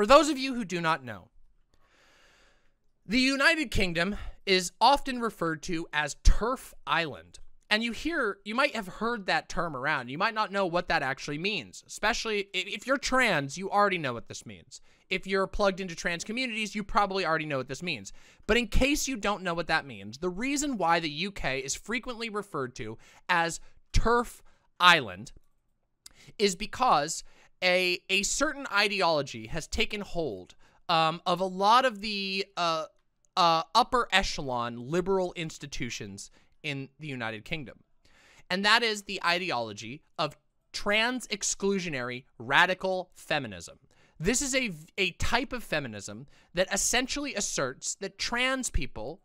For those of you who do not know, the United Kingdom is often referred to as TERF Island. And you hear, you might have heard that term around. You might not know what that actually means, especially if you're trans, you already know what this means. If you're plugged into trans communities, you probably already know what this means. But in case you don't know what that means, the reason why the UK is frequently referred to as TERF Island is because a, a certain ideology has taken hold um, of a lot of the uh, uh, upper echelon liberal institutions in the United Kingdom. And that is the ideology of trans exclusionary radical feminism. This is a, a type of feminism that essentially asserts that trans people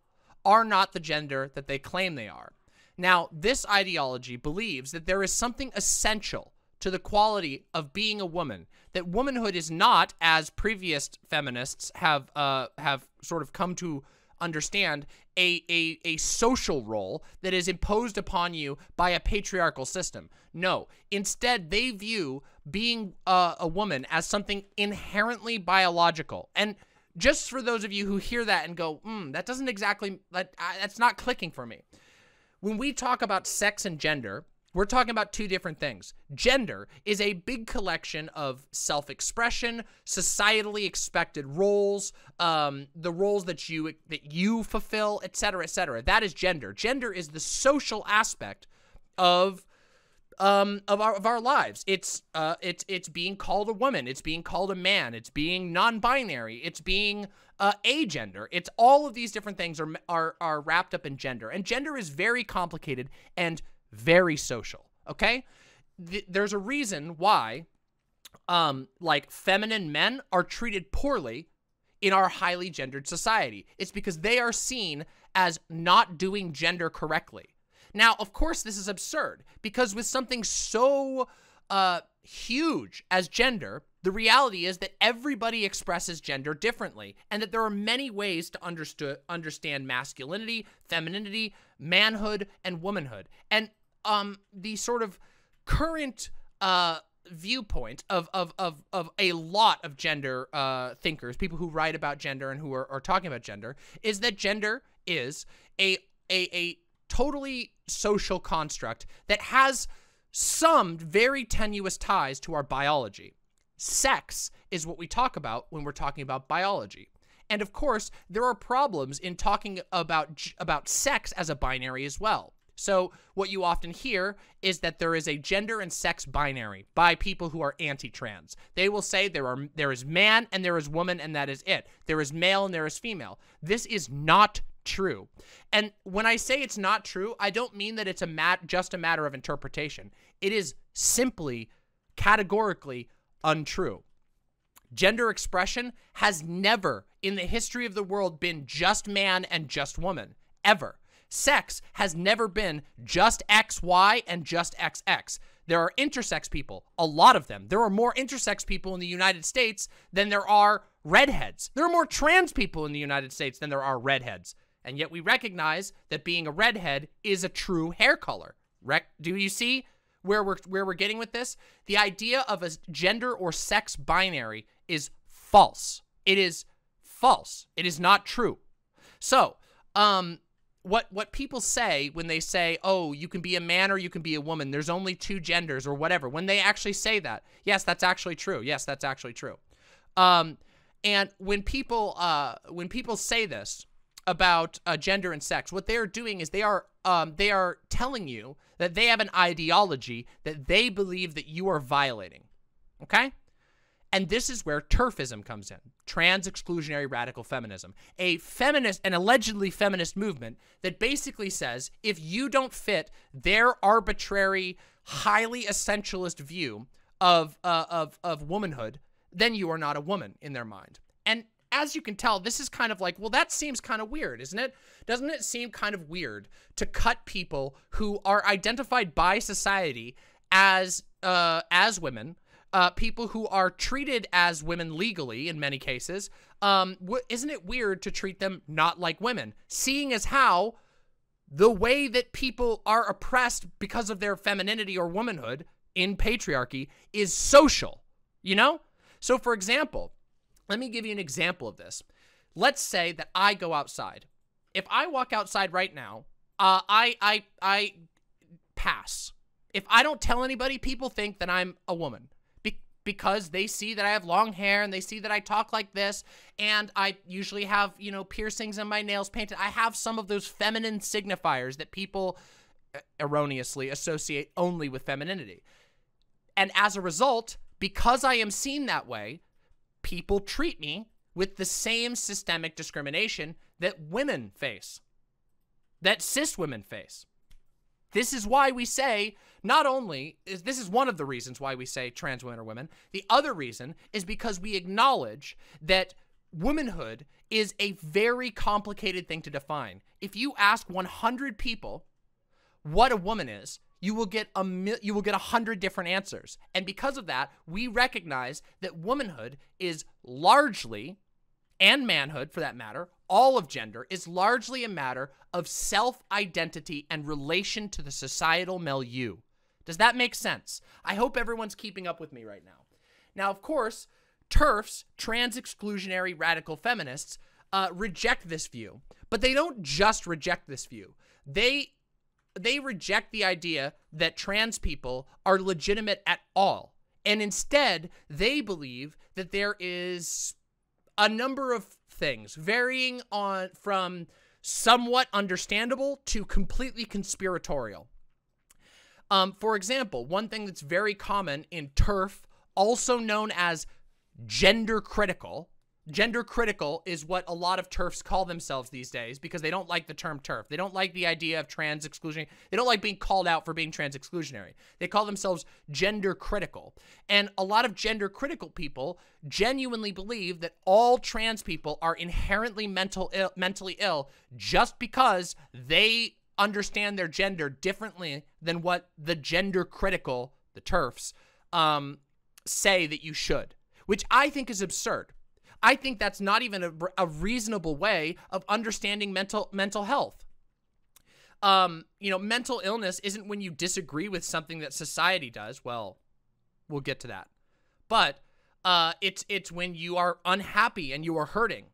are not the gender that they claim they are. Now, this ideology believes that there is something essential to the quality of being a woman, that womanhood is not, as previous feminists have uh, have sort of come to understand a, a, a social role that is imposed upon you by a patriarchal system. No, instead, they view being uh, a woman as something inherently biological. And just for those of you who hear that and go, hmm, that doesn't exactly, that, uh, that's not clicking for me. When we talk about sex and gender, we're talking about two different things. Gender is a big collection of self-expression, societally expected roles, um, the roles that you that you fulfill, etc., etc. That is gender. Gender is the social aspect of um, of our of our lives. It's uh, it's it's being called a woman. It's being called a man. It's being non-binary. It's being uh, agender. It's all of these different things are are are wrapped up in gender, and gender is very complicated and very social, okay? Th there's a reason why, um, like, feminine men are treated poorly in our highly gendered society. It's because they are seen as not doing gender correctly. Now, of course, this is absurd, because with something so uh, huge as gender, the reality is that everybody expresses gender differently and that there are many ways to understand understand masculinity, femininity, manhood, and womanhood. And um, the sort of current uh, viewpoint of, of, of, of a lot of gender uh, thinkers, people who write about gender and who are, are talking about gender, is that gender is a, a, a totally social construct that has some very tenuous ties to our biology. Sex is what we talk about when we're talking about biology. And of course, there are problems in talking about about sex as a binary as well. So what you often hear is that there is a gender and sex binary by people who are anti-trans. They will say there are there is man and there is woman and that is it. There is male and there is female. This is not true. And when I say it's not true, I don't mean that it's a mat just a matter of interpretation. It is simply categorically untrue. Gender expression has never in the history of the world been just man and just woman ever. Sex has never been just X, Y, and just XX. There are intersex people, a lot of them. There are more intersex people in the United States than there are redheads. There are more trans people in the United States than there are redheads. And yet we recognize that being a redhead is a true hair color. Rec do you see where we're where we're getting with this? The idea of a gender or sex binary is false. It is false. It is not true. So, um, what what people say when they say, "Oh, you can be a man or you can be a woman. There's only two genders or whatever." When they actually say that, yes, that's actually true. Yes, that's actually true. Um, and when people uh, when people say this about uh, gender and sex, what they are doing is they are um, they are telling you that they have an ideology that they believe that you are violating. Okay. And this is where turfism comes in, trans exclusionary radical feminism, a feminist, an allegedly feminist movement that basically says if you don't fit their arbitrary, highly essentialist view of, uh, of, of womanhood, then you are not a woman in their mind. And as you can tell, this is kind of like, well, that seems kind of weird, isn't it? Doesn't it seem kind of weird to cut people who are identified by society as uh, as women uh, people who are treated as women legally in many cases, um, isn't it weird to treat them not like women? Seeing as how the way that people are oppressed because of their femininity or womanhood in patriarchy is social, you know? So for example, Let me give you an example of this. Let's say that I go outside. If I walk outside right now, uh, I I I pass. If I don't tell anybody, people think that I'm a woman because they see that I have long hair and they see that I talk like this and I usually have, you know, piercings and my nails painted. I have some of those feminine signifiers that people uh, erroneously associate only with femininity. And as a result, because I am seen that way, people treat me with the same systemic discrimination that women face, that cis women face. This is why we say not only is this is one of the reasons why we say trans women are women. The other reason is because we acknowledge that womanhood is a very complicated thing to define. If you ask 100 people what a woman is, you will get a you will get a hundred different answers. And because of that, we recognize that womanhood is largely, and manhood for that matter, all of gender is largely a matter of self-identity and relation to the societal milieu. Does that make sense? I hope everyone's keeping up with me right now. Now, of course, TERFs, trans exclusionary radical feminists, uh, reject this view. But they don't just reject this view. They they reject the idea that trans people are legitimate at all. And instead, they believe that there is a number of things varying on from somewhat understandable to completely conspiratorial. Um, for example, one thing that's very common in TERF, also known as gender critical, gender critical is what a lot of TERFs call themselves these days because they don't like the term TERF. They don't like the idea of trans exclusion. They don't like being called out for being trans exclusionary. They call themselves gender critical. And a lot of gender critical people genuinely believe that all trans people are inherently mental Ill, mentally ill just because they understand their gender differently than what the gender critical, the TERFs, um, say that you should, which I think is absurd. I think that's not even a, a reasonable way of understanding mental mental health. Um, you know, mental illness isn't when you disagree with something that society does. Well, we'll get to that. But uh, it's it's when you are unhappy and you are hurting.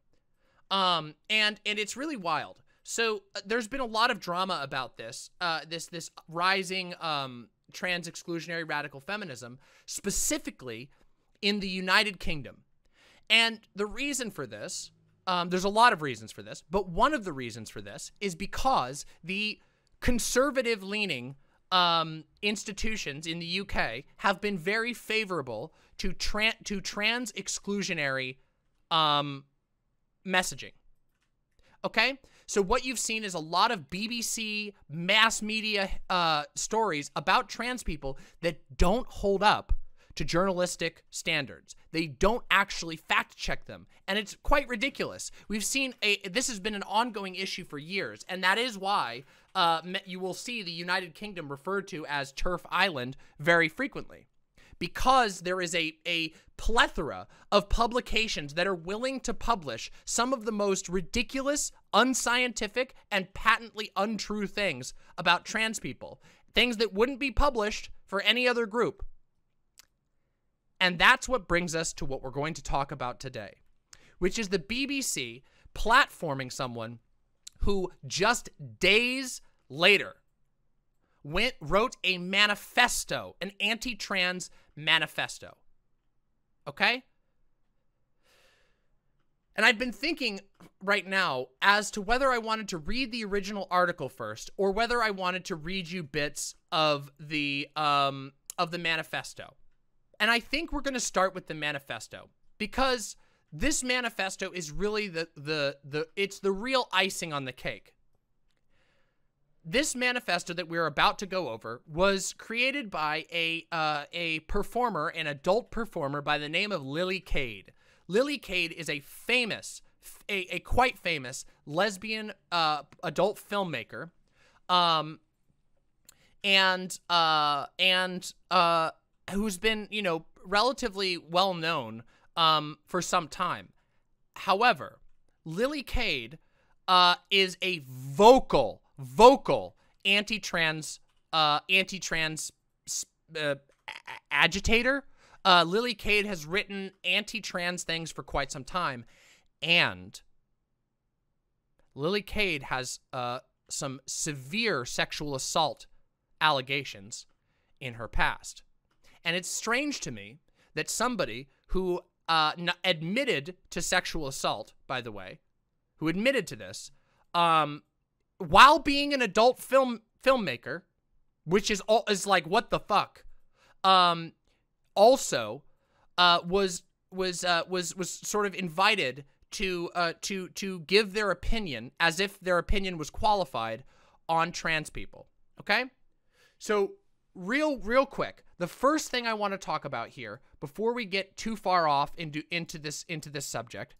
Um, and and it's really wild. So uh, there's been a lot of drama about this, uh, this this rising um, trans exclusionary radical feminism, specifically in the United Kingdom. And the reason for this, um, there's a lot of reasons for this, but one of the reasons for this is because the conservative leaning um, institutions in the UK have been very favorable to, tra to trans exclusionary um, messaging. Okay? So what you've seen is a lot of BBC mass media uh, stories about trans people that don't hold up to journalistic standards. They don't actually fact check them. And it's quite ridiculous. We've seen a, this has been an ongoing issue for years. And that is why uh, you will see the United Kingdom referred to as TERF Island very frequently. Because there is a, a plethora of publications that are willing to publish some of the most ridiculous, unscientific, and patently untrue things about trans people. Things that wouldn't be published for any other group. And that's what brings us to what we're going to talk about today, which is the BBC platforming someone who just days later went wrote a manifesto, an anti-trans manifesto. Okay? And I've been thinking right now as to whether I wanted to read the original article first or whether I wanted to read you bits of the um of the manifesto. And I think we're going to start with the manifesto because this manifesto is really the the the it's the real icing on the cake. This manifesto that we're about to go over was created by a uh, a performer, an adult performer by the name of Lily Cade. Lily Cade is a famous, a, a quite famous lesbian uh, adult filmmaker, um, and uh, and uh, who's been, you know, relatively well known um, for some time. However, Lily Cade uh, is a vocal, vocal anti-trans, uh, anti-trans uh, agitator. Uh, Lily Cade has written anti-trans things for quite some time, and Lily Cade has uh, some severe sexual assault allegations in her past. And it's strange to me that somebody who uh, admitted to sexual assault, by the way, who admitted to this, um, while being an adult film filmmaker, which is all is like what the fuck, um, also uh, was was uh, was was sort of invited to uh, to to give their opinion as if their opinion was qualified on trans people. Okay, so real real quick, the first thing I want to talk about here before we get too far off into into this into this subject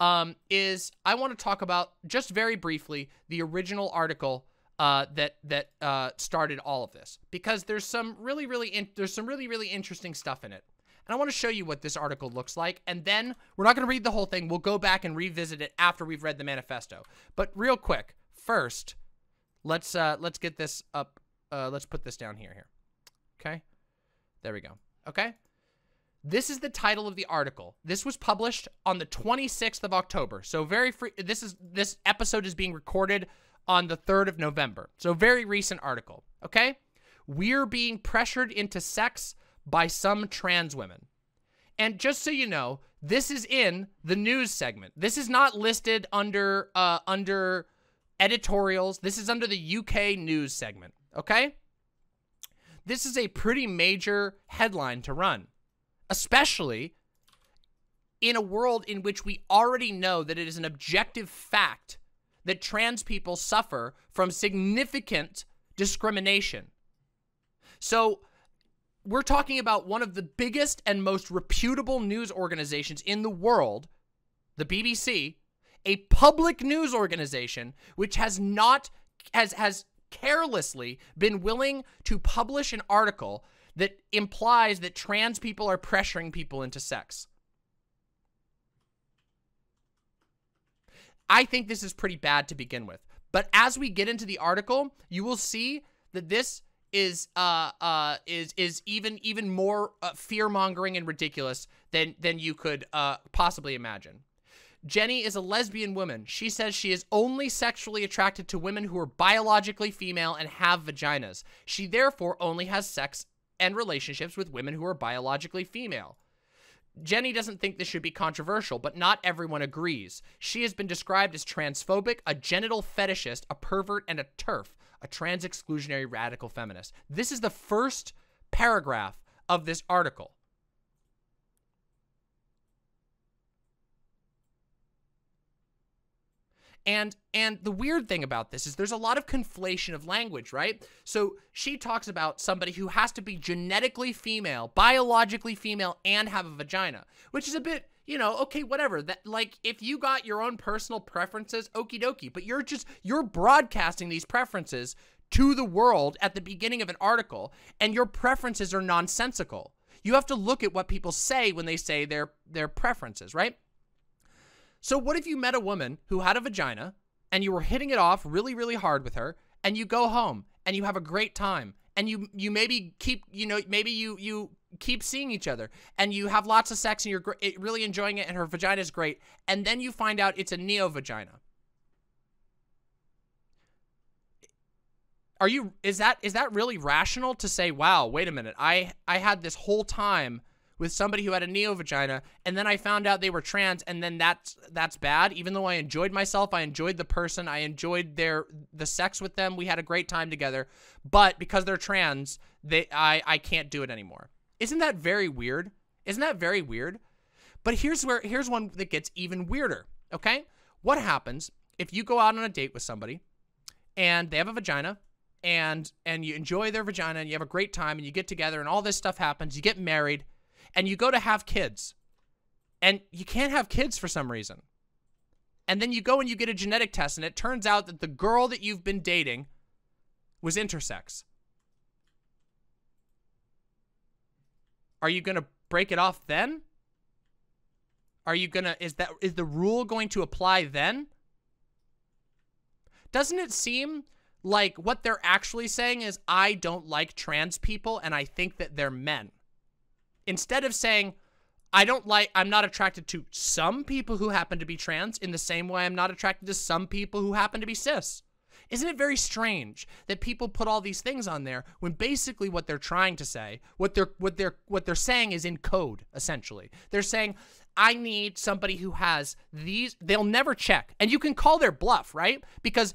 um, is I want to talk about just very briefly the original article uh, that that uh, started all of this because there's some really really there's some really really interesting stuff in it. And I want to show you what this article looks like. And then we're not going to read the whole thing. We'll go back and revisit it after we've read the manifesto. But real quick, first, let's uh, let's get this up. Uh, let's put this down here. Here, okay. There we go. Okay. This is the title of the article. This was published on the 26th of October. So very free. This is this episode is being recorded on the 3rd of November. So very recent article. Okay. We're being pressured into sex by some trans women. And just so you know, this is in the news segment. This is not listed under uh, under editorials. This is under the UK news segment, okay? This is a pretty major headline to run, especially in a world in which we already know that it is an objective fact that trans people suffer from significant discrimination. So we're talking about one of the biggest and most reputable news organizations in the world, the BBC, a public news organization which has not has has carelessly been willing to publish an article that implies that trans people are pressuring people into sex. I think this is pretty bad to begin with. But as we get into the article, you will see that this is uh uh is is even even more uh, fear mongering and ridiculous than than you could uh possibly imagine. Jenny is a lesbian woman. She says she is only sexually attracted to women who are biologically female and have vaginas. She therefore only has sex and relationships with women who are biologically female. Jenny doesn't think this should be controversial, but not everyone agrees. She has been described as transphobic, a genital fetishist, a pervert, and a turf, a trans exclusionary radical feminist. This is the first paragraph of this article. And and the weird thing about this is there's a lot of conflation of language, right? So she talks about somebody who has to be genetically female, biologically female, and have a vagina, which is a bit, you know, okay, whatever. That like if you got your own personal preferences, okie dokie, but you're just you're broadcasting these preferences to the world at the beginning of an article, and your preferences are nonsensical. You have to look at what people say when they say their their preferences, right? So what if you met a woman who had a vagina and you were hitting it off really, really hard with her and you go home and you have a great time and you you maybe keep, you know, maybe you you keep seeing each other and you have lots of sex and you're really enjoying it and her vagina is great and then you find out it's a neo vagina. Are you is that is that really rational to say, "Wow, wait a minute. I I had this whole time with somebody who had a neo vagina and then I found out they were trans and then that's that's bad. Even though I enjoyed myself I enjoyed the person I enjoyed their the sex with them we had a great time together. But because they're trans they I I can't do it anymore. Isn't that very weird? Isn't that very weird? But here's where here's one that gets even weirder okay? What happens if you go out on a date with somebody and they have a vagina and and you enjoy their vagina and you have a great time and you get together and all this stuff happens you get married and you go to have kids and you can't have kids for some reason. And then you go and you get a genetic test and it turns out that the girl that you've been dating was intersex. Are you going to break it off then? Are you going to is that is the rule going to apply then? Doesn't it seem like what they're actually saying is I don't like trans people and I think that they're men? Instead of saying, I don't like, I'm not attracted to some people who happen to be trans in the same way I'm not attracted to some people who happen to be cis. Isn't it very strange that people put all these things on there when basically what they're trying to say, what they're what they're what they're saying is in code essentially. They're saying I need somebody who has these they'll never check. And you can call their bluff, right? Because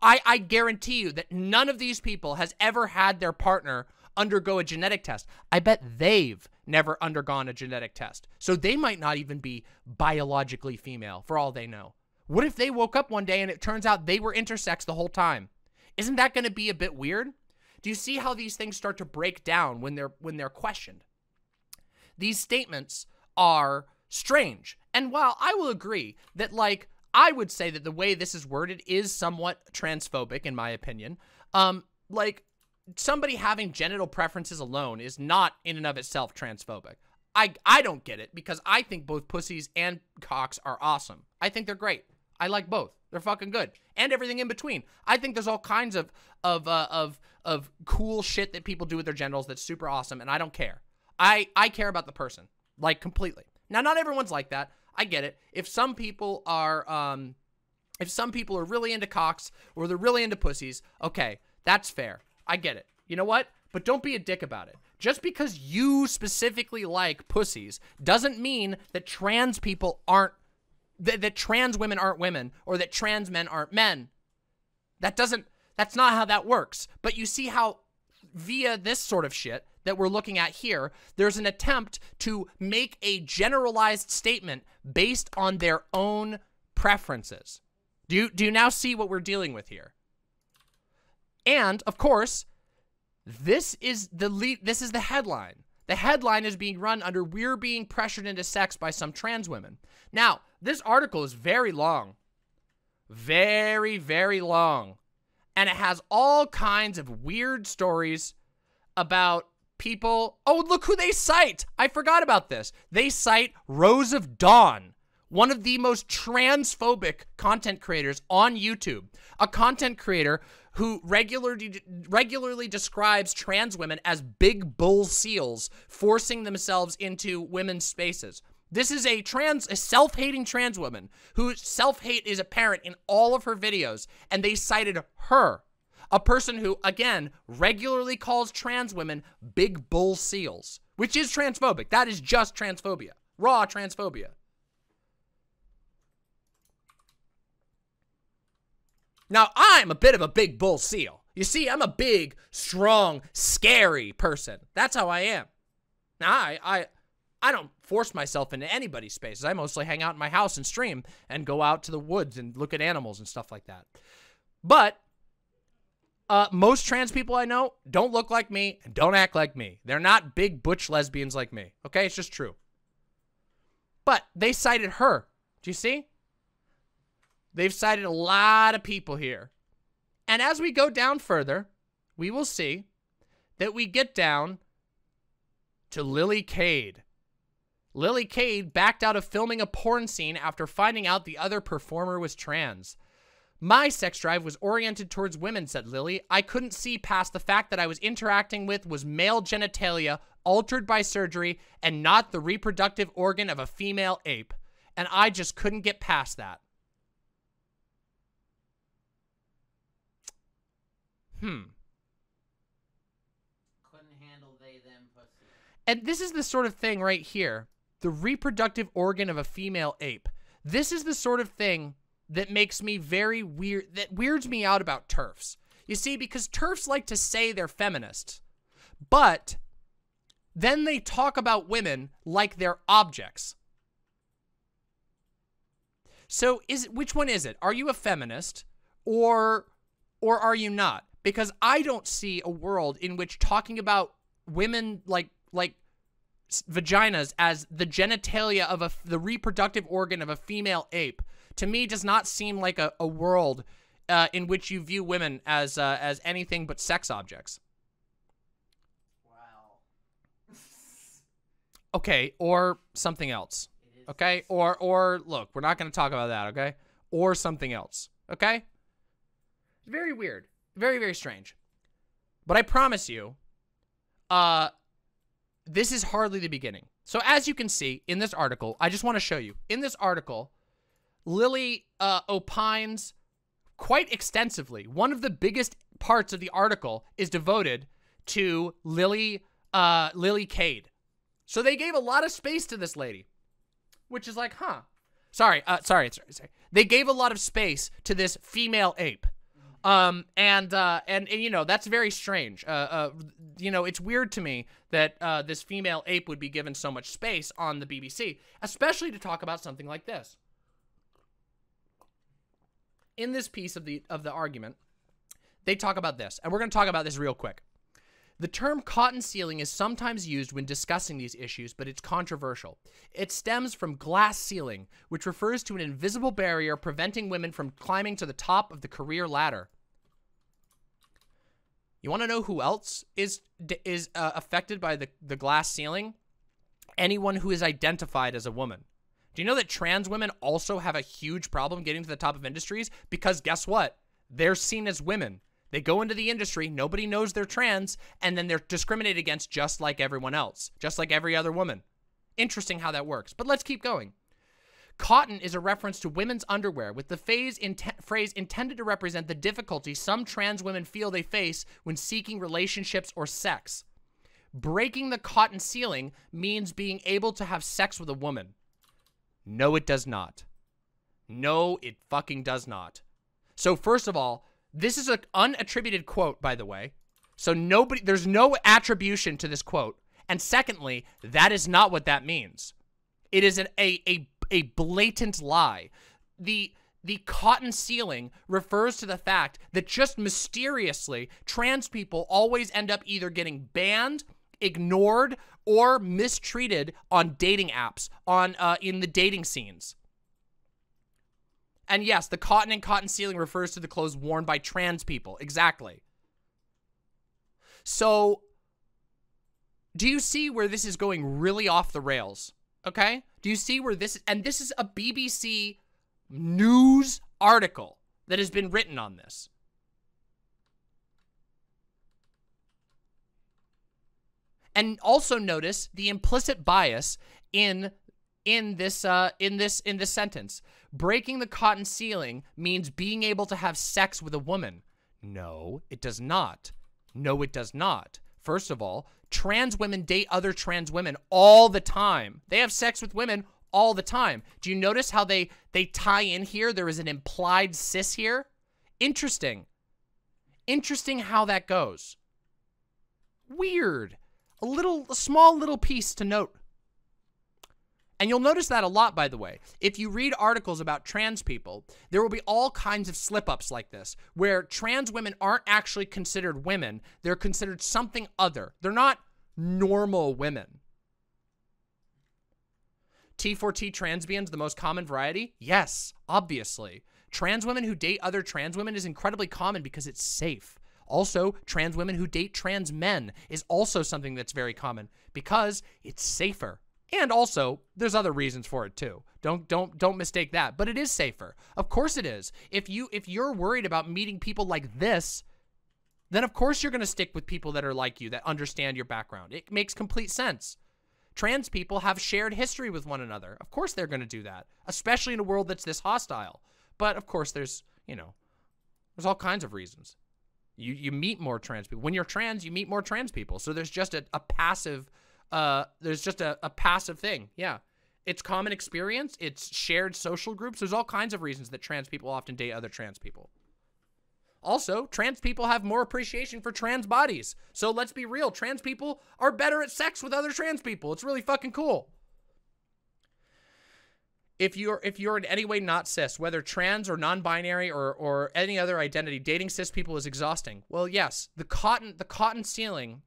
I I guarantee you that none of these people has ever had their partner undergo a genetic test. I bet they've never undergone a genetic test. So they might not even be biologically female for all they know. What if they woke up one day and it turns out they were intersex the whole time? Isn't that going to be a bit weird? Do you see how these things start to break down when they're when they're questioned? These statements are strange. And while I will agree that like I would say that the way this is worded is somewhat transphobic in my opinion, um like somebody having genital preferences alone is not in and of itself transphobic. I I don't get it because I think both pussies and cocks are awesome. I think they're great. I like both. They're fucking good. And everything in between. I think there's all kinds of of uh, of of cool shit that people do with their genitals that's super awesome and I don't care. I I care about the person like completely. Now not everyone's like that. I get it. If some people are um if some people are really into cocks or they're really into pussies, okay, that's fair. I get it. You know what? But don't be a dick about it. Just because you specifically like pussies doesn't mean that trans people aren't that, that trans women aren't women or that trans men aren't men. That doesn't, that's not how that works. But you see how via this sort of shit that we're looking at here, there's an attempt to make a generalized statement based on their own preferences. Do you, do you now see what we're dealing with here? And, of course, this is the lead, this is the headline. The headline is being run under we're being pressured into sex by some trans women. Now, this article is very long. Very, very long. And it has all kinds of weird stories about people. Oh, look who they cite. I forgot about this. They cite Rose of Dawn, one of the most transphobic content creators on YouTube. A content creator who regularly regularly describes trans women as big bull seals forcing themselves into women's spaces. This is a trans, a self-hating trans woman whose self-hate is apparent in all of her videos, and they cited her, a person who, again, regularly calls trans women big bull seals, which is transphobic. That is just transphobia, raw transphobia. Now, I'm a bit of a big bull seal. You see, I'm a big, strong, scary person. That's how I am. Now, I, I, I don't force myself into anybody's spaces. I mostly hang out in my house and stream and go out to the woods and look at animals and stuff like that. But uh, most trans people I know don't look like me and don't act like me. They're not big butch lesbians like me. Okay, it's just true. But they cited her. Do you see? They've cited a lot of people here. And as we go down further, we will see that we get down to Lily Cade. Lily Cade backed out of filming a porn scene after finding out the other performer was trans. My sex drive was oriented towards women, said Lily. I couldn't see past the fact that I was interacting with was male genitalia altered by surgery and not the reproductive organ of a female ape. And I just couldn't get past that. Hmm. Couldn't handle they them pussy. And this is the sort of thing right here. The reproductive organ of a female ape. This is the sort of thing that makes me very weird, that weirds me out about turfs. You see, because turfs like to say they're feminists, but then they talk about women like they're objects. So is which one is it? Are you a feminist or or are you not? Because I don't see a world in which talking about women like like vaginas as the genitalia of a the reproductive organ of a female ape to me does not seem like a, a world uh, in which you view women as uh, as anything but sex objects. Wow. okay, or something else. Okay, or or look, we're not going to talk about that. Okay, or something else. Okay. It's very weird. Very, very strange. But I promise you, uh, this is hardly the beginning. So as you can see in this article, I just want to show you. In this article, Lily uh, opines quite extensively. One of the biggest parts of the article is devoted to Lily uh, Lily Cade. So they gave a lot of space to this lady, which is like, huh? Sorry, uh, sorry, sorry, sorry. They gave a lot of space to this female ape. Um, and, uh, and, you know, that's very strange. Uh, uh, you know, it's weird to me that, uh, this female ape would be given so much space on the BBC, especially to talk about something like this. In this piece of the, of the argument, they talk about this, and we're going to talk about this real quick. The term cotton ceiling is sometimes used when discussing these issues, but it's controversial. It stems from glass ceiling, which refers to an invisible barrier preventing women from climbing to the top of the career ladder. You want to know who else is is uh, affected by the, the glass ceiling? Anyone who is identified as a woman. Do you know that trans women also have a huge problem getting to the top of industries? Because guess what? They're seen as women. They go into the industry, nobody knows they're trans, and then they're discriminated against just like everyone else, just like every other woman. Interesting how that works. But let's keep going. Cotton is a reference to women's underwear, with the phrase, phrase intended to represent the difficulty some trans women feel they face when seeking relationships or sex. Breaking the cotton ceiling means being able to have sex with a woman. No, it does not. No, it fucking does not. So first of all, this is an unattributed quote, by the way. So nobody, there's no attribution to this quote. And secondly, that is not what that means. It is an, a, a, a blatant lie. The, the cotton ceiling refers to the fact that just mysteriously, trans people always end up either getting banned, ignored, or mistreated on dating apps, on uh, in the dating scenes. And yes, the cotton and cotton ceiling refers to the clothes worn by trans people. Exactly. So, do you see where this is going really off the rails? Okay? Do you see where this is? and this is a BBC news article that has been written on this. And also notice the implicit bias in in this uh in this in this sentence. Breaking the cotton ceiling means being able to have sex with a woman. No, it does not. No, it does not. First of all, trans women date other trans women all the time. They have sex with women all the time. Do you notice how they they tie in here? There is an implied cis here. Interesting. Interesting how that goes. Weird. A little, a small little piece to note. And you'll notice that a lot, by the way. If you read articles about trans people, there will be all kinds of slip ups like this, where trans women aren't actually considered women. They're considered something other. They're not normal women. T4T transbians the most common variety? Yes, obviously. Trans women who date other trans women is incredibly common because it's safe. Also, trans women who date trans men is also something that's very common because it's safer. And also, there's other reasons for it too. Don't don't don't mistake that. But it is safer. Of course it is. If you if you're worried about meeting people like this, then of course you're going to stick with people that are like you that understand your background. It makes complete sense. Trans people have shared history with one another. Of course they're going to do that, especially in a world that's this hostile. But of course there's, you know, there's all kinds of reasons. You you meet more trans people. When you're trans, you meet more trans people. So there's just a, a passive uh, there's just a, a passive thing. Yeah. It's common experience. It's shared social groups. There's all kinds of reasons that trans people often date other trans people. Also, trans people have more appreciation for trans bodies. So let's be real. Trans people are better at sex with other trans people. It's really fucking cool. If you're if you're in any way not cis, whether trans or non-binary or or any other identity, dating cis people is exhausting. Well, yes, the cotton the cotton ceiling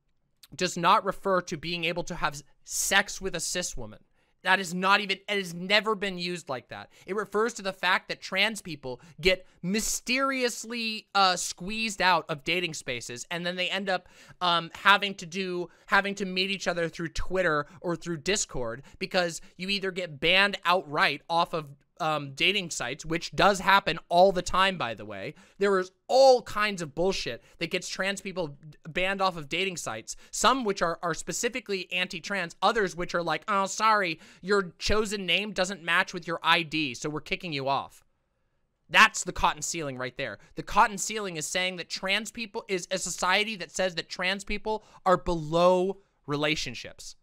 does not refer to being able to have sex with a cis woman. That is not even, it has never been used like that. It refers to the fact that trans people get mysteriously uh, squeezed out of dating spaces and then they end up um, having to do, having to meet each other through Twitter or through Discord because you either get banned outright off of um, dating sites, which does happen all the time, by the way. There is all kinds of bullshit that gets trans people banned off of dating sites. Some which are, are specifically anti-trans, others which are like, oh, sorry, your chosen name doesn't match with your ID, so we're kicking you off. That's the cotton ceiling right there. The cotton ceiling is saying that trans people is a society that says that trans people are below relationships.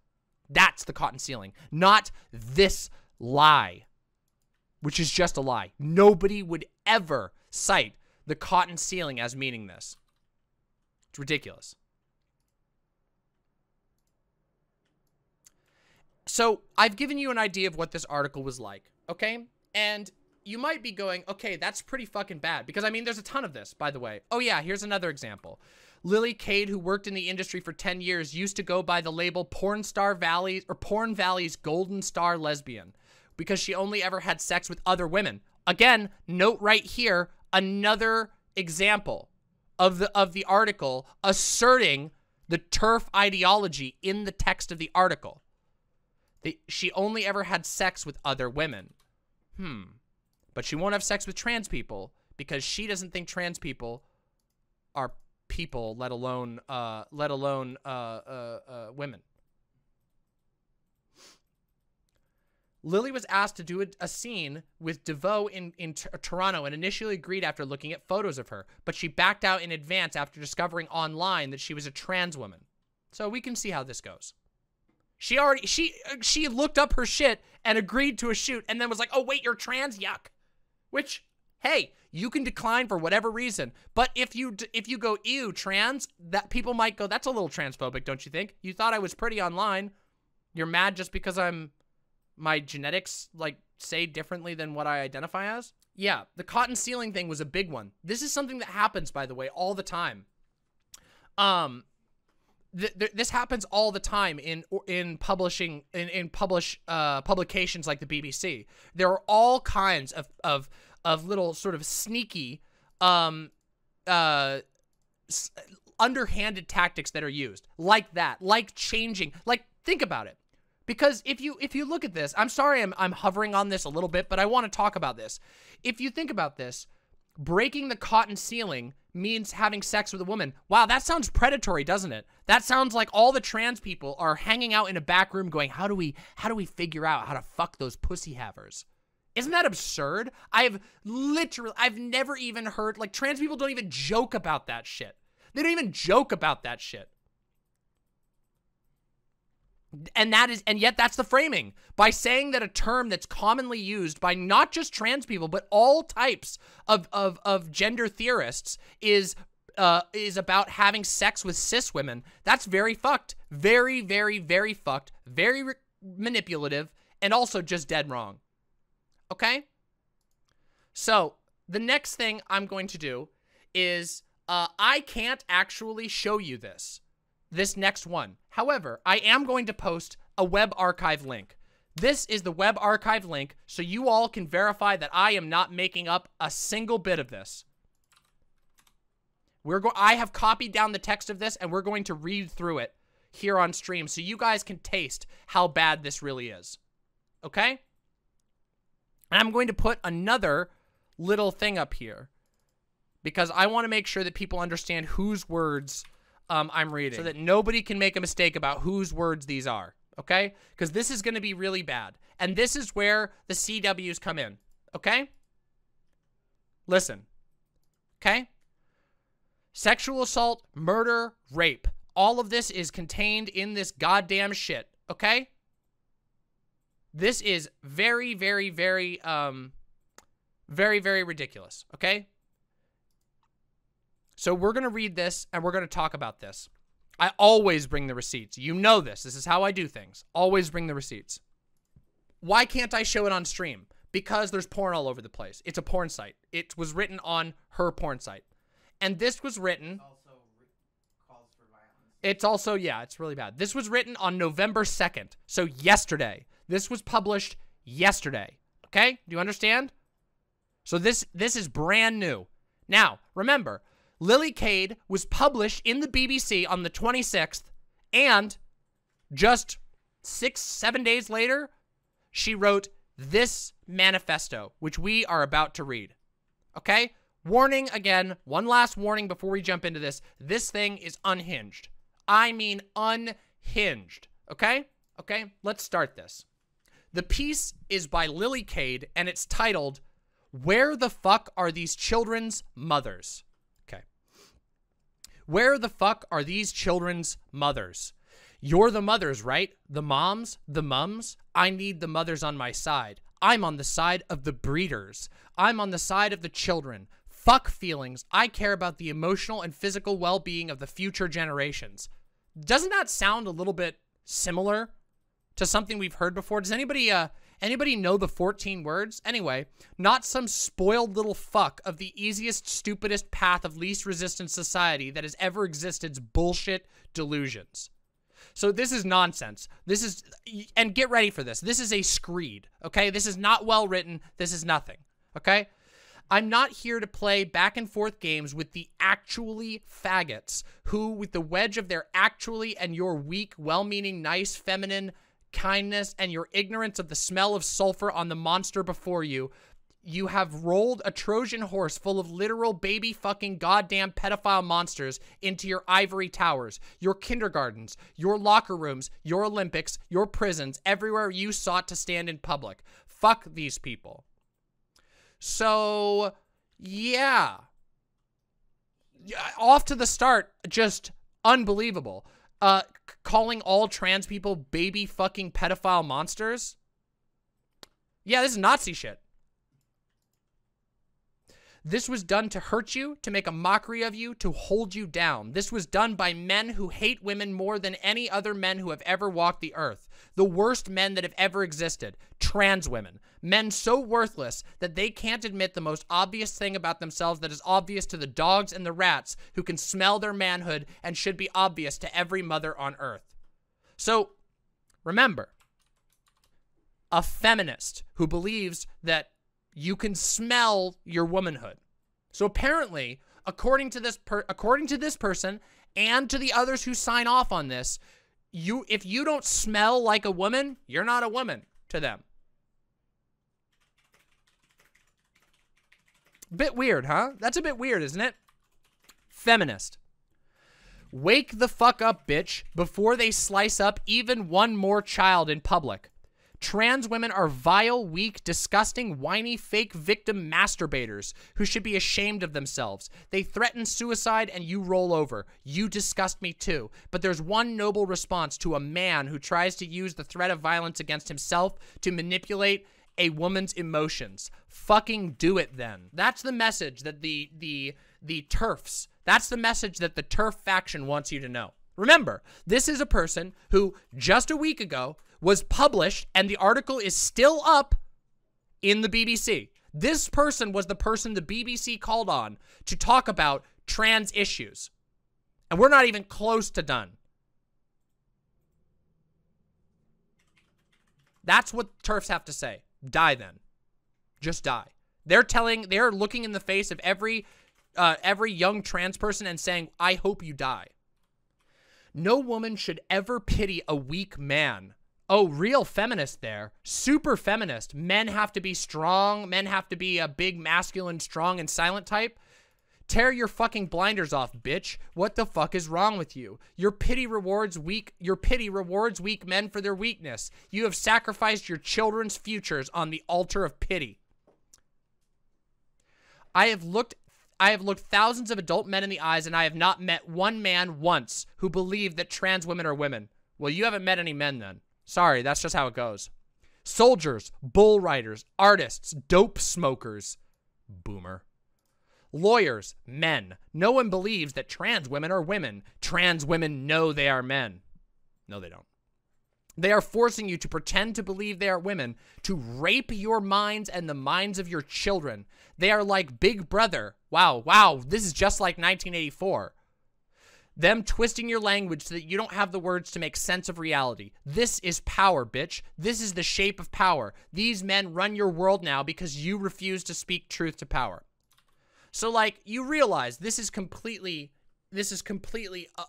That's the cotton ceiling, not this lie, which is just a lie. Nobody would ever cite the cotton ceiling as meaning this. It's ridiculous. So I've given you an idea of what this article was like, okay? And you might be going, okay, that's pretty fucking bad. Because, I mean, there's a ton of this, by the way. Oh, yeah, here's another example. Lily Cade, who worked in the industry for 10 years, used to go by the label Porn Star Valley or Porn Valley's Golden Star Lesbian because she only ever had sex with other women. Again, note right here, another example of the of the article asserting the turf ideology in the text of the article. The, she only ever had sex with other women. Hmm. But she won't have sex with trans people because she doesn't think trans people are people, let alone uh, let alone uh, uh, uh, women. Lily was asked to do a, a scene with DeVoe in, in Toronto and initially agreed after looking at photos of her, but she backed out in advance after discovering online that she was a trans woman. So we can see how this goes. She already she uh, she looked up her shit and agreed to a shoot and then was like, "Oh wait, you're trans? Yuck." Which hey, you can decline for whatever reason. But if you if you go ew trans, that people might go that's a little transphobic, don't you think? You thought I was pretty online. You're mad just because I'm my genetics like say differently than what I identify as? Yeah, the cotton ceiling thing was a big one. This is something that happens by the way all the time. Um th th this happens all the time in in publishing in in publish uh publications like the BBC. There are all kinds of of of little sort of sneaky um uh underhanded tactics that are used like that like changing like think about it because if you if you look at this i'm sorry i'm, I'm hovering on this a little bit but i want to talk about this if you think about this breaking the cotton ceiling means having sex with a woman wow that sounds predatory doesn't it that sounds like all the trans people are hanging out in a back room going how do we how do we figure out how to fuck those pussy havers isn't that absurd? I've literally, I've never even heard, like, trans people don't even joke about that shit. They don't even joke about that shit. And that is, and yet that's the framing. By saying that a term that's commonly used by not just trans people, but all types of, of, of gender theorists is uh, is about having sex with cis women. That's very fucked. Very, very, very fucked. Very manipulative. And also just dead wrong. Okay? So, the next thing I'm going to do is uh, I can't actually show you this, this next one. However, I am going to post a web archive link. This is the web archive link, so you all can verify that I am not making up a single bit of this. We're go I have copied down the text of this, and we're going to read through it here on stream, so you guys can taste how bad this really is. Okay? And I'm going to put another little thing up here because I want to make sure that people understand whose words um, I'm reading so that nobody can make a mistake about whose words these are, okay? Because this is going to be really bad. And this is where the CWs come in, okay? Listen, okay? Sexual assault, murder, rape. All of this is contained in this goddamn shit, okay? This is very, very, very, um, very, very ridiculous, okay? So we're going to read this and we're going to talk about this. I always bring the receipts. You know this. This is how I do things. Always bring the receipts. Why can't I show it on stream? Because there's porn all over the place. It's a porn site. It was written on her porn site. And this was written... It's also, yeah, it's really bad. This was written on November 2nd, so yesterday. This was published yesterday. Okay? Do you understand? So this this is brand new. Now, remember, Lily Cade was published in the BBC on the 26th, and just six, seven days later, she wrote this manifesto, which we are about to read. Okay? Warning again, one last warning before we jump into this. This thing is unhinged. I mean unhinged. Okay? Okay, let's start this. The piece is by Lily Cade and it's titled, Where the Fuck Are These Children's Mothers? Where the fuck are these children's mothers? You're the mothers, right? The moms? The mums? I need the mothers on my side. I'm on the side of the breeders. I'm on the side of the children. Fuck feelings. I care about the emotional and physical well-being of the future generations. Doesn't that sound a little bit similar to something we've heard before? Does anybody uh anybody know the 14 words? Anyway, not some spoiled little fuck of the easiest, stupidest path of least resistance society that has ever existed's bullshit delusions. So this is nonsense. This is, and get ready for this. This is a screed, okay? This is not well written. This is nothing, okay? I'm not here to play back and forth games with the actually faggots who, with the wedge of their actually and your weak, well-meaning, nice, feminine kindness and your ignorance of the smell of sulfur on the monster before you, you have rolled a Trojan horse full of literal baby fucking goddamn pedophile monsters into your ivory towers, your kindergartens, your locker rooms, your Olympics, your prisons, everywhere you sought to stand in public. Fuck these people. So, yeah. Off to the start, just unbelievable. Uh, calling all trans people baby fucking pedophile monsters? Yeah, this is Nazi shit. This was done to hurt you, to make a mockery of you, to hold you down. This was done by men who hate women more than any other men who have ever walked the earth. The worst men that have ever existed. Trans women. Men so worthless that they can't admit the most obvious thing about themselves that is obvious to the dogs and the rats who can smell their manhood and should be obvious to every mother on earth. So, remember, a feminist who believes that you can smell your womanhood. So apparently, according to this according to this person and to the others who sign off on this, you if you don't smell like a woman, you're not a woman to them. Bit weird, huh? That's a bit weird, isn't it? Feminist. Wake the fuck up, bitch, before they slice up even one more child in public. Trans women are vile, weak, disgusting, whiny, fake victim masturbators who should be ashamed of themselves. They threaten suicide and you roll over. You disgust me too. But there's one noble response to a man who tries to use the threat of violence against himself to manipulate a woman's emotions. Fucking do it then. That's the message that the the the TERFs, that's the message that the TERF faction wants you to know. Remember, this is a person who just a week ago was published and the article is still up in the BBC. This person was the person the BBC called on to talk about trans issues. And we're not even close to done. That's what TERFs have to say. Die then. Just die. They're telling, they're looking in the face of every, uh, every young trans person and saying, I hope you die. No woman should ever pity a weak man Oh, real feminist there. Super feminist. Men have to be strong. Men have to be a big, masculine, strong, and silent type. Tear your fucking blinders off, bitch. What the fuck is wrong with you? Your pity rewards weak your pity rewards weak men for their weakness. You have sacrificed your children's futures on the altar of pity. I have looked I have looked thousands of adult men in the eyes and I have not met one man once who believed that trans women are women. Well, you haven't met any men then. Sorry, that's just how it goes. Soldiers, bull riders, artists, dope smokers. Boomer. Lawyers, men. No one believes that trans women are women. Trans women know they are men. No, they don't. They are forcing you to pretend to believe they are women, to rape your minds and the minds of your children. They are like Big Brother. Wow, wow, this is just like 1984. Them twisting your language so that you don't have the words to make sense of reality. This is power, bitch. This is the shape of power. These men run your world now because you refuse to speak truth to power. So, like, you realize this is completely, this is completely, uh,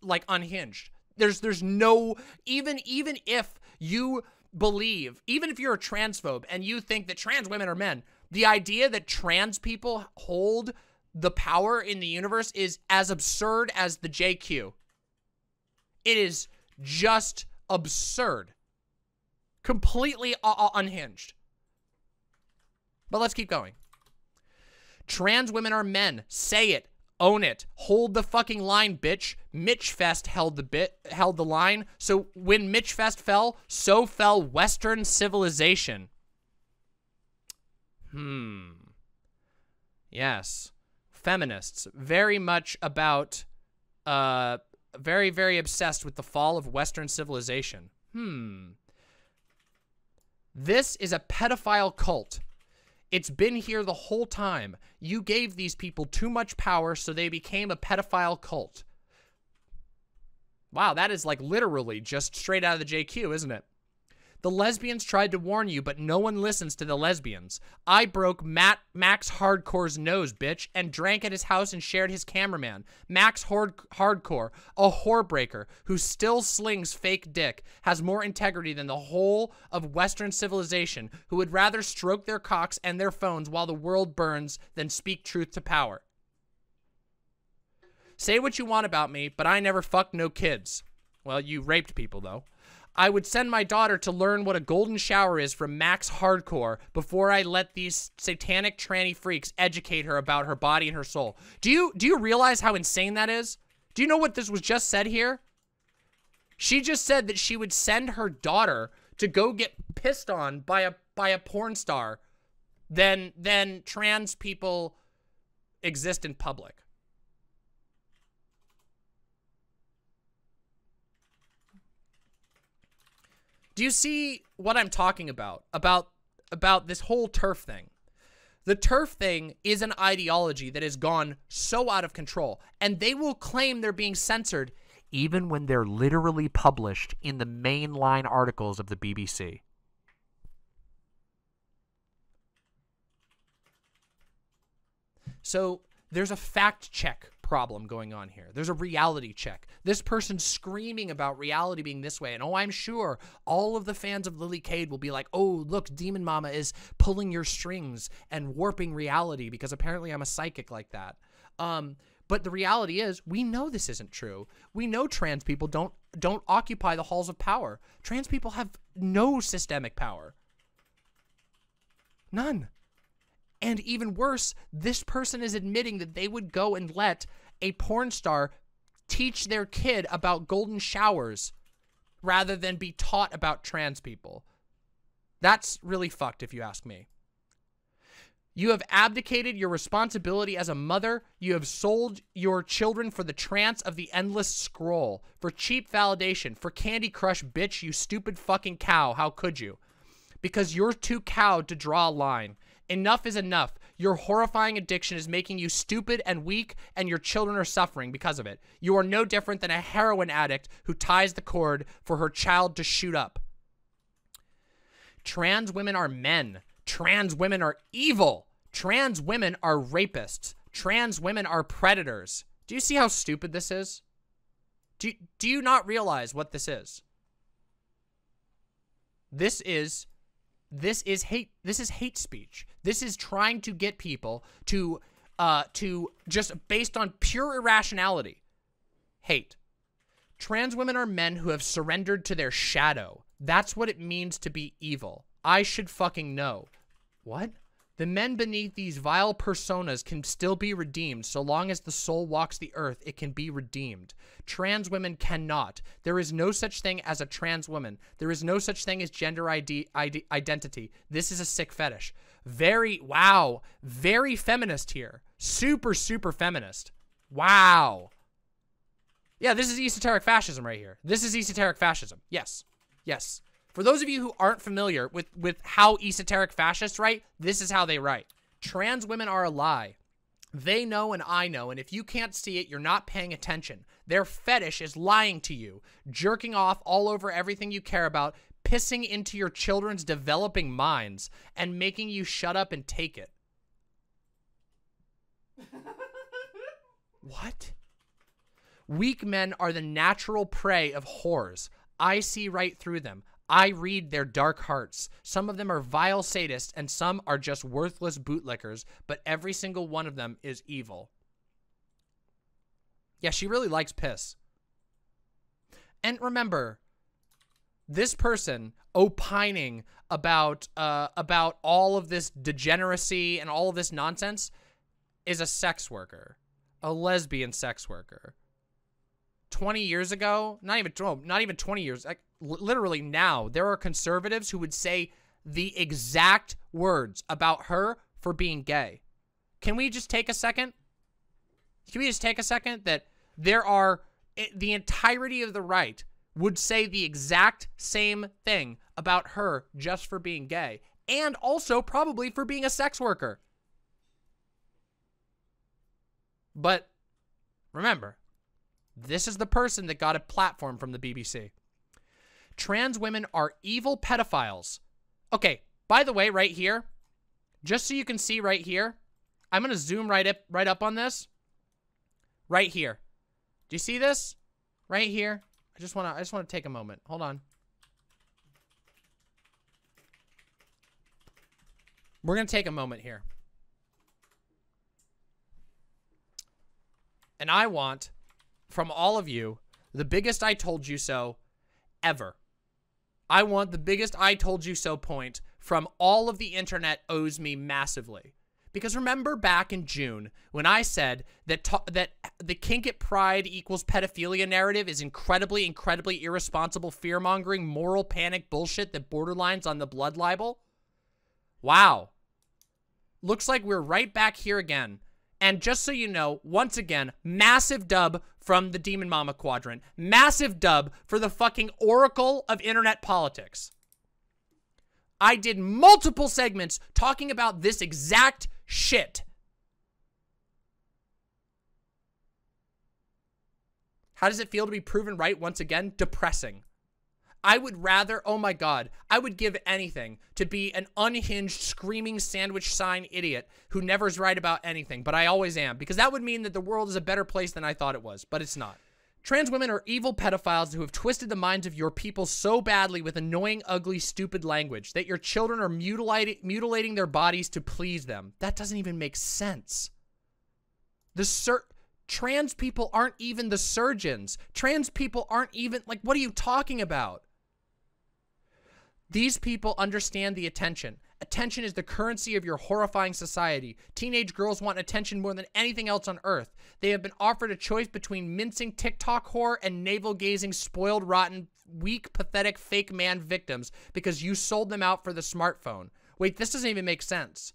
like, unhinged. There's, there's no, even, even if you believe, even if you're a transphobe and you think that trans women are men, the idea that trans people hold the power in the universe is as absurd as the JQ. It is just absurd. Completely uh, unhinged. But let's keep going. Trans women are men. Say it. Own it. Hold the fucking line, bitch. Michfest held the bit held the line. So when Michfest fell, so fell Western civilization. Hmm. Yes. Feminists. Very much about uh very, very obsessed with the fall of Western civilization. Hmm. This is a pedophile cult. It's been here the whole time. You gave these people too much power, so they became a pedophile cult. Wow, that is like literally just straight out of the JQ, isn't it? The lesbians tried to warn you, but no one listens to the lesbians. I broke Matt Max Hardcore's nose, bitch, and drank at his house and shared his cameraman. Max Hard Hardcore, a whorebreaker who still slings fake dick, has more integrity than the whole of Western civilization, who would rather stroke their cocks and their phones while the world burns than speak truth to power. Say what you want about me, but I never fucked no kids. Well, you raped people, though. I would send my daughter to learn what a golden shower is from Max Hardcore before I let these satanic tranny freaks educate her about her body and her soul. Do you do you realize how insane that is? Do you know what this was just said here? She just said that she would send her daughter to go get pissed on by a by a porn star then then trans people exist in public. Do you see what I'm talking about? About about this whole TERF thing. The TERF thing is an ideology that has gone so out of control, and they will claim they're being censored even when they're literally published in the mainline articles of the BBC. So there's a fact check problem going on here. There's a reality check. This person screaming about reality being this way. And oh, I'm sure all of the fans of Lily Cade will be like, oh, look, Demon Mama is pulling your strings and warping reality because apparently I'm a psychic like that. Um, but the reality is, we know this isn't true. We know trans people don't don't occupy the halls of power. Trans people have no systemic power. None. And even worse, this person is admitting that they would go and let a porn star teach their kid about golden showers rather than be taught about trans people. That's really fucked if you ask me. You have abdicated your responsibility as a mother. You have sold your children for the trance of the endless scroll, for cheap validation, for Candy Crush, bitch, you stupid fucking cow. How could you? Because you're too cowed to draw a line. Enough is enough. Your horrifying addiction is making you stupid and weak, and your children are suffering because of it. You are no different than a heroin addict who ties the cord for her child to shoot up. Trans women are men. Trans women are evil. Trans women are rapists. Trans women are predators. Do you see how stupid this is? Do, do you not realize what this is? This is this is hate this is hate speech this is trying to get people to uh to just based on pure irrationality hate. Trans women are men who have surrendered to their shadow. That's what it means to be evil. I should fucking know. What? The men beneath these vile personas can still be redeemed. So long as the soul walks the earth it can be redeemed. Trans women cannot. There is no such thing as a trans woman. There is no such thing as gender ID, ID identity. This is a sick fetish very wow very feminist here super super feminist wow yeah this is esoteric fascism right here this is esoteric fascism yes yes for those of you who aren't familiar with, with how esoteric fascists write, this is how they write. Trans women are a lie. They know and I know, and if you can't see it, you're not paying attention. Their fetish is lying to you, jerking off all over everything you care about, pissing into your children's developing minds, and making you shut up and take it. what? Weak men are the natural prey of whores. I see right through them. I read their dark hearts. Some of them are vile sadists, and some are just worthless bootlickers, but every single one of them is evil. Yeah, she really likes piss. And remember, this person opining about uh, about all of this degeneracy and all of this nonsense is a sex worker, a lesbian sex worker. 20 years ago, not even oh, not even 20 years, like literally now, there are conservatives who would say the exact words about her for being gay. Can we just take a second? Can we just take a second that there are the entirety of the right would say the exact same thing about her just for being gay and also probably for being a sex worker. But remember, this is the person that got a platform from the BBC. Trans women are evil pedophiles. Okay, by the way, right here, just so you can see right here, I'm going to zoom right up, right up on this. Right here. Do you see this? Right here. I just want to I just want to take a moment. Hold on. We're going to take a moment here. And I want from all of you the biggest I told you so ever. I want the biggest I told you so point from all of the internet owes me massively. Because remember back in June when I said that that the kink at pride equals pedophilia narrative is incredibly, incredibly irresponsible, fear-mongering, moral panic bullshit that borderlines on the blood libel? Wow. Looks like we're right back here again. And just so you know, once again, massive dub from the Demon Mama Quadrant. Massive dub for the fucking oracle of internet politics. I did multiple segments talking about this exact shit. How does it feel to be proven right once again? Depressing. I would rather, oh my god, I would give anything to be an unhinged, screaming sandwich sign idiot who never is right about anything, but I always am, because that would mean that the world is a better place than I thought it was, but it's not. Trans women are evil pedophiles who have twisted the minds of your people so badly with annoying, ugly, stupid language that your children are mutilating, mutilating their bodies to please them. That doesn't even make sense. The sur trans people aren't even the surgeons. Trans people aren't even, like, what are you talking about? These people understand the attention. Attention is the currency of your horrifying society. Teenage girls want attention more than anything else on earth. They have been offered a choice between mincing TikTok whore and navel-gazing, spoiled, rotten, weak, pathetic, fake man victims because you sold them out for the smartphone. Wait, this doesn't even make sense.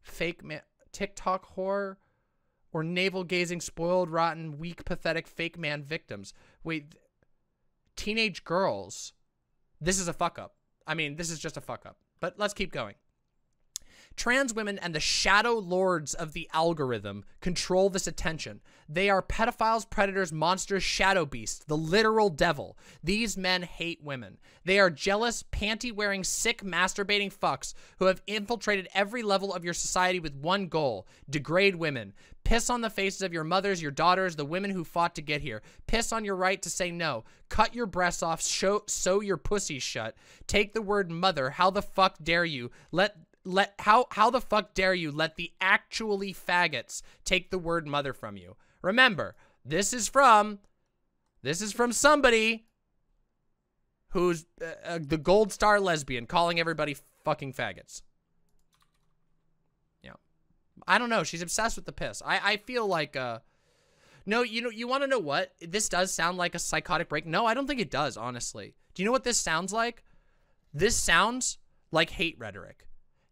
Fake man, TikTok whore or navel-gazing, spoiled, rotten, weak, pathetic, fake man victims. Wait, teenage girls this is a fuck up. I mean, this is just a fuck up. But let's keep going. Trans women and the shadow lords of the algorithm control this attention. They are pedophiles, predators, monsters, shadow beasts, the literal devil. These men hate women. They are jealous, panty-wearing, sick, masturbating fucks who have infiltrated every level of your society with one goal, degrade women. Piss on the faces of your mothers, your daughters, the women who fought to get here. Piss on your right to say no. Cut your breasts off, show, sew your pussies shut. Take the word mother. How the fuck dare you? Let let how how the fuck dare you let the actually faggots take the word mother from you? Remember, this is from this is from somebody who's uh, uh, the gold star lesbian calling everybody fucking faggots. Yeah. I don't know. She's obsessed with the piss. I I feel like uh no, you know, you want to know what? This does sound like a psychotic break. No, I don't think it does, honestly. Do you know what this sounds like? This sounds like hate rhetoric.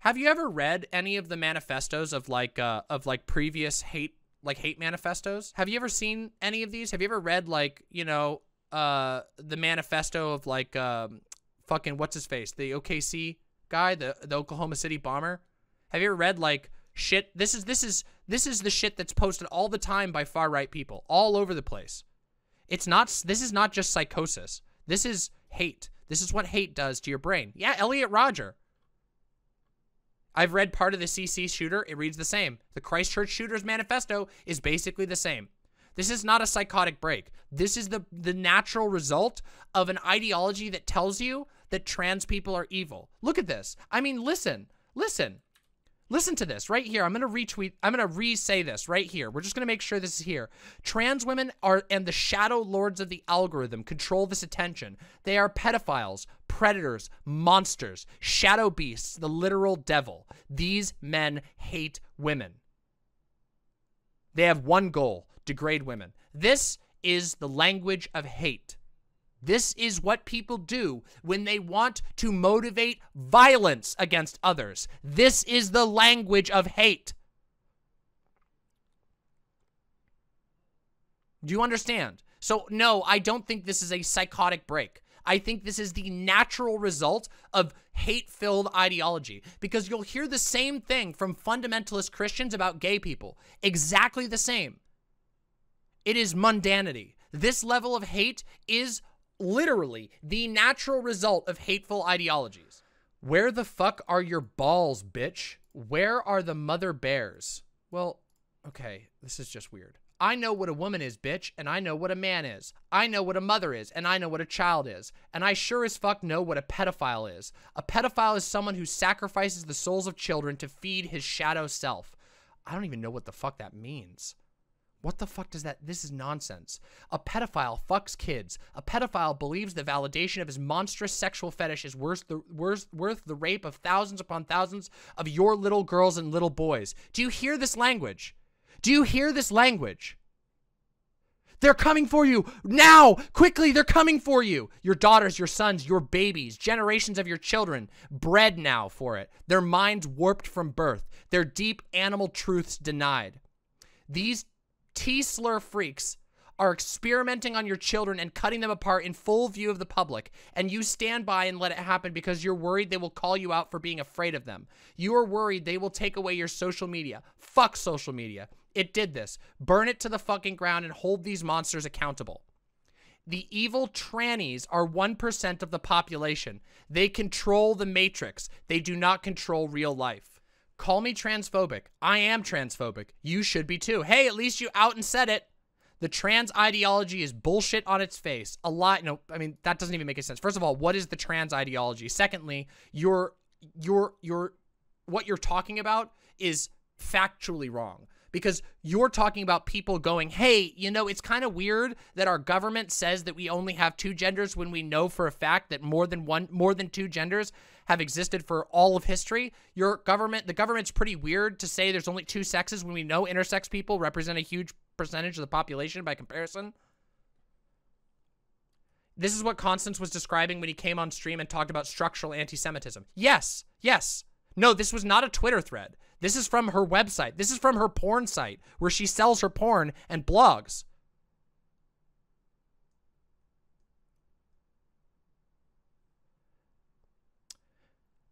Have you ever read any of the manifestos of like uh of like previous hate like hate manifestos? Have you ever seen any of these? Have you ever read like, you know, uh the manifesto of like um fucking what's his face? The OKC guy, the the Oklahoma City bomber? Have you ever read like shit? This is this is this is the shit that's posted all the time by far right people all over the place. It's not this is not just psychosis. This is hate. This is what hate does to your brain. Yeah, Elliot Rodger. I've read part of the CC shooter. It reads the same. The Christchurch Shooters Manifesto is basically the same. This is not a psychotic break. This is the the natural result of an ideology that tells you that trans people are evil. Look at this. I mean, listen. Listen. Listen to this right here. I'm going to retweet. I'm going to re-say this right here. We're just going to make sure this is here. Trans women are and the shadow lords of the algorithm control this attention. They are pedophiles, predators, monsters, shadow beasts, the literal devil. These men hate women. They have one goal, degrade women. This is the language of hate. This is what people do when they want to motivate violence against others. This is the language of hate. Do you understand? So, no, I don't think this is a psychotic break. I think this is the natural result of hate filled ideology because you'll hear the same thing from fundamentalist Christians about gay people. Exactly the same. It is mundanity. This level of hate is literally the natural result of hateful ideologies. Where the fuck are your balls, bitch? Where are the mother bears? Well, okay, this is just weird. I know what a woman is, bitch, and I know what a man is. I know what a mother is, and I know what a child is. And I sure as fuck know what a pedophile is. A pedophile is someone who sacrifices the souls of children to feed his shadow self. I don't even know what the fuck that means. What the fuck does that? This is nonsense. A pedophile fucks kids. A pedophile believes the validation of his monstrous sexual fetish is worth the, worth, worth the rape of thousands upon thousands of your little girls and little boys. Do you hear this language? Do you hear this language? They're coming for you now. Quickly, they're coming for you. Your daughters, your sons, your babies, generations of your children, bred now for it. Their minds warped from birth, their deep animal truths denied. These T slur freaks are experimenting on your children and cutting them apart in full view of the public, and you stand by and let it happen because you're worried they will call you out for being afraid of them. You are worried they will take away your social media. Fuck social media. It did this. Burn it to the fucking ground and hold these monsters accountable. The evil trannies are 1% of the population. They control the matrix. They do not control real life. Call me transphobic. I am transphobic. You should be too. Hey, at least you out and said it. The trans ideology is bullshit on its face. A lot, no, I mean, that doesn't even make any sense. First of all, what is the trans ideology? Secondly, your, your, your, what you're talking about is factually wrong because you're talking about people going, hey, you know, it's kind of weird that our government says that we only have two genders when we know for a fact that more than one, more than two genders have existed for all of history. Your government, the government's pretty weird to say there's only two sexes when we know intersex people represent a huge percentage of the population by comparison. This is what Constance was describing when he came on stream and talked about structural anti-Semitism. Yes, yes. No, this was not a Twitter thread. This is from her website. This is from her porn site where she sells her porn and blogs.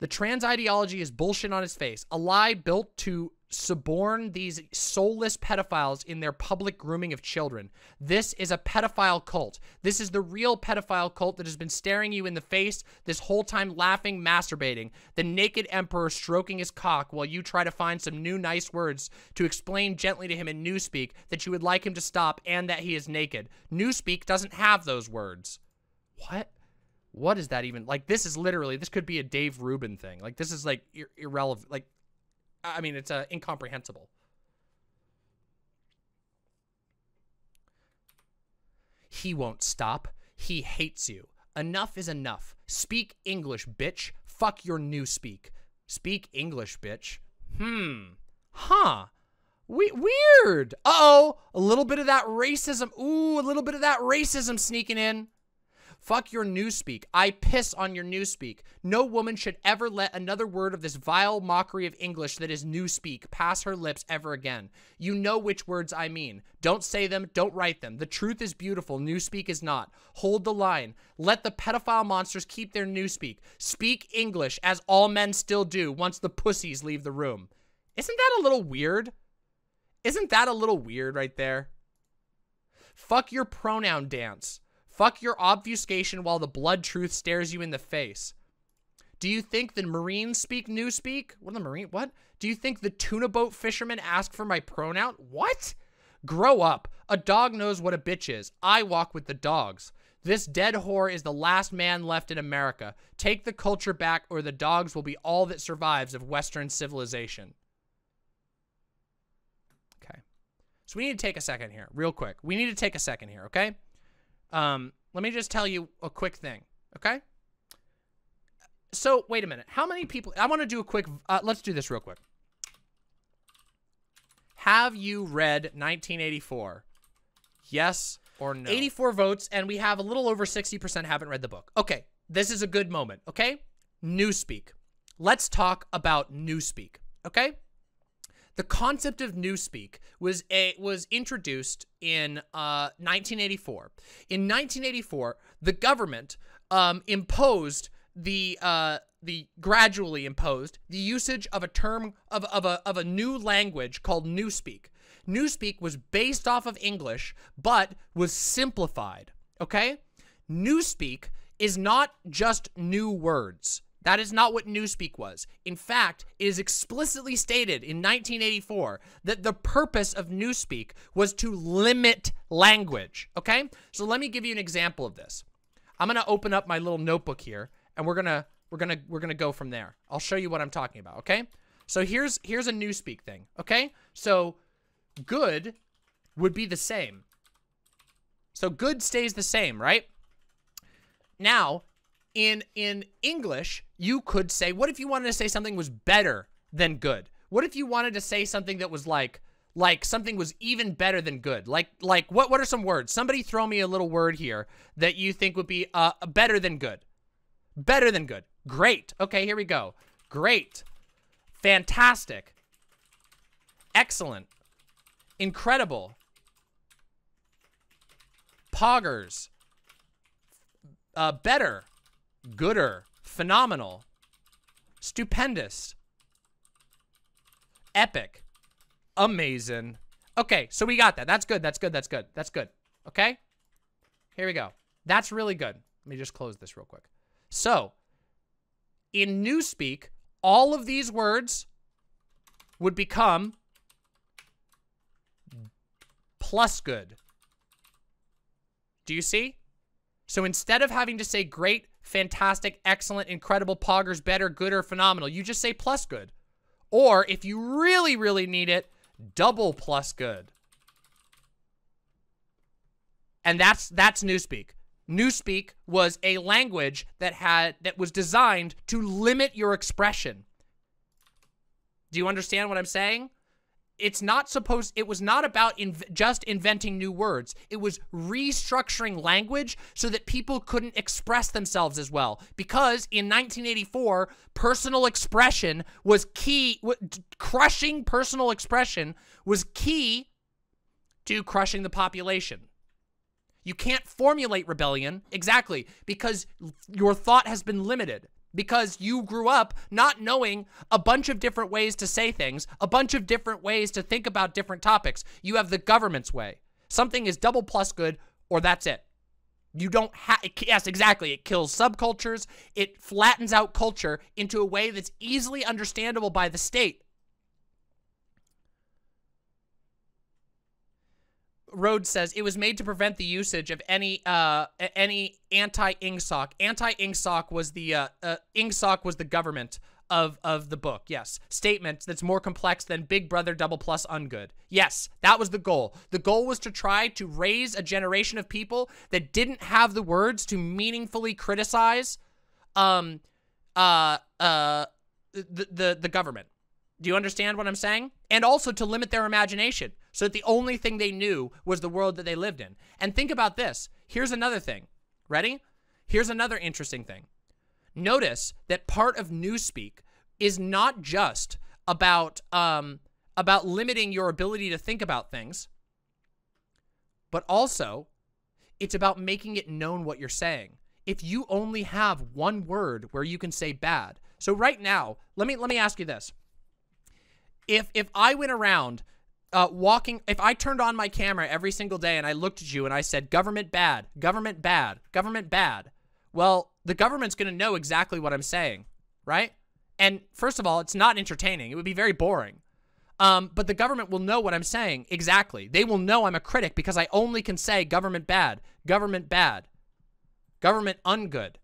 The trans ideology is bullshit on its face. A lie built to suborn these soulless pedophiles in their public grooming of children. This is a pedophile cult. This is the real pedophile cult that has been staring you in the face this whole time laughing, masturbating. The naked emperor stroking his cock while you try to find some new nice words to explain gently to him in Newspeak that you would like him to stop and that he is naked. Newspeak doesn't have those words. What? What is that even? Like, this is literally, this could be a Dave Rubin thing. Like, this is like ir irrelevant. Like, I mean, it's uh, incomprehensible. He won't stop. He hates you. Enough is enough. Speak English, bitch. Fuck your new speak. Speak English, bitch. Hmm. Huh. We weird. Uh-oh. A little bit of that racism. Ooh, a little bit of that racism sneaking in. Fuck your newspeak. I piss on your newspeak. No woman should ever let another word of this vile mockery of English that is newspeak pass her lips ever again. You know which words I mean. Don't say them. Don't write them. The truth is beautiful. Newspeak is not. Hold the line. Let the pedophile monsters keep their newspeak. Speak English as all men still do once the pussies leave the room. Isn't that a little weird? Isn't that a little weird right there? Fuck your pronoun dance. Fuck your obfuscation while the blood truth stares you in the face. Do you think the Marines speak Newspeak? What the Marine? What? Do you think the tuna boat fishermen ask for my pronoun? What? Grow up. A dog knows what a bitch is. I walk with the dogs. This dead whore is the last man left in America. Take the culture back or the dogs will be all that survives of Western civilization. Okay. So we need to take a second here, real quick. We need to take a second here, okay? Um, let me just tell you a quick thing, okay? So, wait a minute. How many people... I want to do a quick... Uh, let's do this real quick. Have you read 1984? Yes or no? 84 votes, and we have a little over 60% haven't read the book. Okay, this is a good moment, okay? Newspeak. Let's talk about Newspeak, okay? The concept of Newspeak was a was introduced in uh, 1984. In 1984, the government um, imposed the uh, the gradually imposed the usage of a term of, of a of a new language called Newspeak. Newspeak was based off of English, but was simplified. Okay, Newspeak is not just new words. That is not what Newspeak was. In fact, it is explicitly stated in 1984 that the purpose of Newspeak was to limit language. Okay, so let me give you an example of this. I'm gonna open up my little notebook here, and we're gonna we're gonna we're gonna go from there. I'll show you what I'm talking about. Okay, so here's here's a Newspeak thing. Okay, so good would be the same. So good stays the same, right? Now, in in English, you could say, what if you wanted to say something was better than good? What if you wanted to say something that was like like something was even better than good? Like like what what are some words? Somebody throw me a little word here that you think would be uh better than good. Better than good. Great. Okay, here we go. Great. Fantastic. Excellent. Incredible. Poggers. Uh, better. Gooder. Phenomenal. Stupendous. Epic. Amazing. Okay, so we got that. That's good. That's good. That's good. That's good. Okay? Here we go. That's really good. Let me just close this real quick. So, in Newspeak, all of these words would become plus good. Do you see? So instead of having to say great, fantastic, excellent, incredible, poggers, better, good, or phenomenal, you just say plus good. Or if you really, really need it, double plus good. And that's that's Newspeak. Newspeak was a language that had that was designed to limit your expression. Do you understand what I'm saying? It's not supposed it was not about inv just inventing new words. It was restructuring language so that people couldn't express themselves as well. Because in 1984, personal expression was key crushing personal expression was key to crushing the population. You can't formulate rebellion, exactly, because your thought has been limited. Because you grew up not knowing a bunch of different ways to say things, a bunch of different ways to think about different topics. You have the government's way. Something is double plus good, or that's it. You don't have, yes, exactly. It kills subcultures. It flattens out culture into a way that's easily understandable by the state. Rhodes says it was made to prevent the usage of any uh any anti-ingsoc. Anti-ingsoc was the uh, uh ingsoc was the government of of the book. Yes, statement that's more complex than Big Brother double plus ungood. Yes, that was the goal. The goal was to try to raise a generation of people that didn't have the words to meaningfully criticize um uh uh the the, the government. Do you understand what I'm saying? And also to limit their imagination so that the only thing they knew was the world that they lived in. And think about this. Here's another thing. Ready? Here's another interesting thing. Notice that part of Newspeak is not just about um, about limiting your ability to think about things, but also it's about making it known what you're saying. If you only have one word where you can say bad. So right now, let me let me ask you this if if I went around uh, walking, if I turned on my camera every single day and I looked at you and I said, government bad, government bad, government bad, well, the government's going to know exactly what I'm saying, right? And first of all, it's not entertaining. It would be very boring. Um, but the government will know what I'm saying exactly. They will know I'm a critic because I only can say government bad, government bad, government ungood.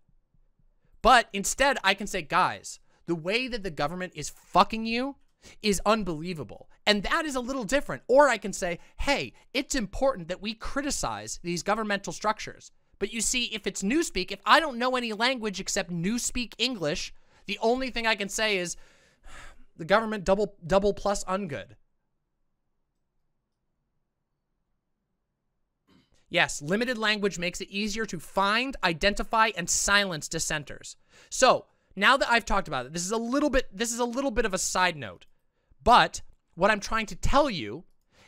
But instead, I can say, guys, the way that the government is fucking you is unbelievable. And that is a little different. Or I can say, hey, it's important that we criticize these governmental structures. But you see, if it's Newspeak, if I don't know any language except Newspeak English, the only thing I can say is the government double double plus ungood. Yes, limited language makes it easier to find, identify, and silence dissenters. So, now that I've talked about it, this is a little bit this is a little bit of a side note. But what I'm trying to tell you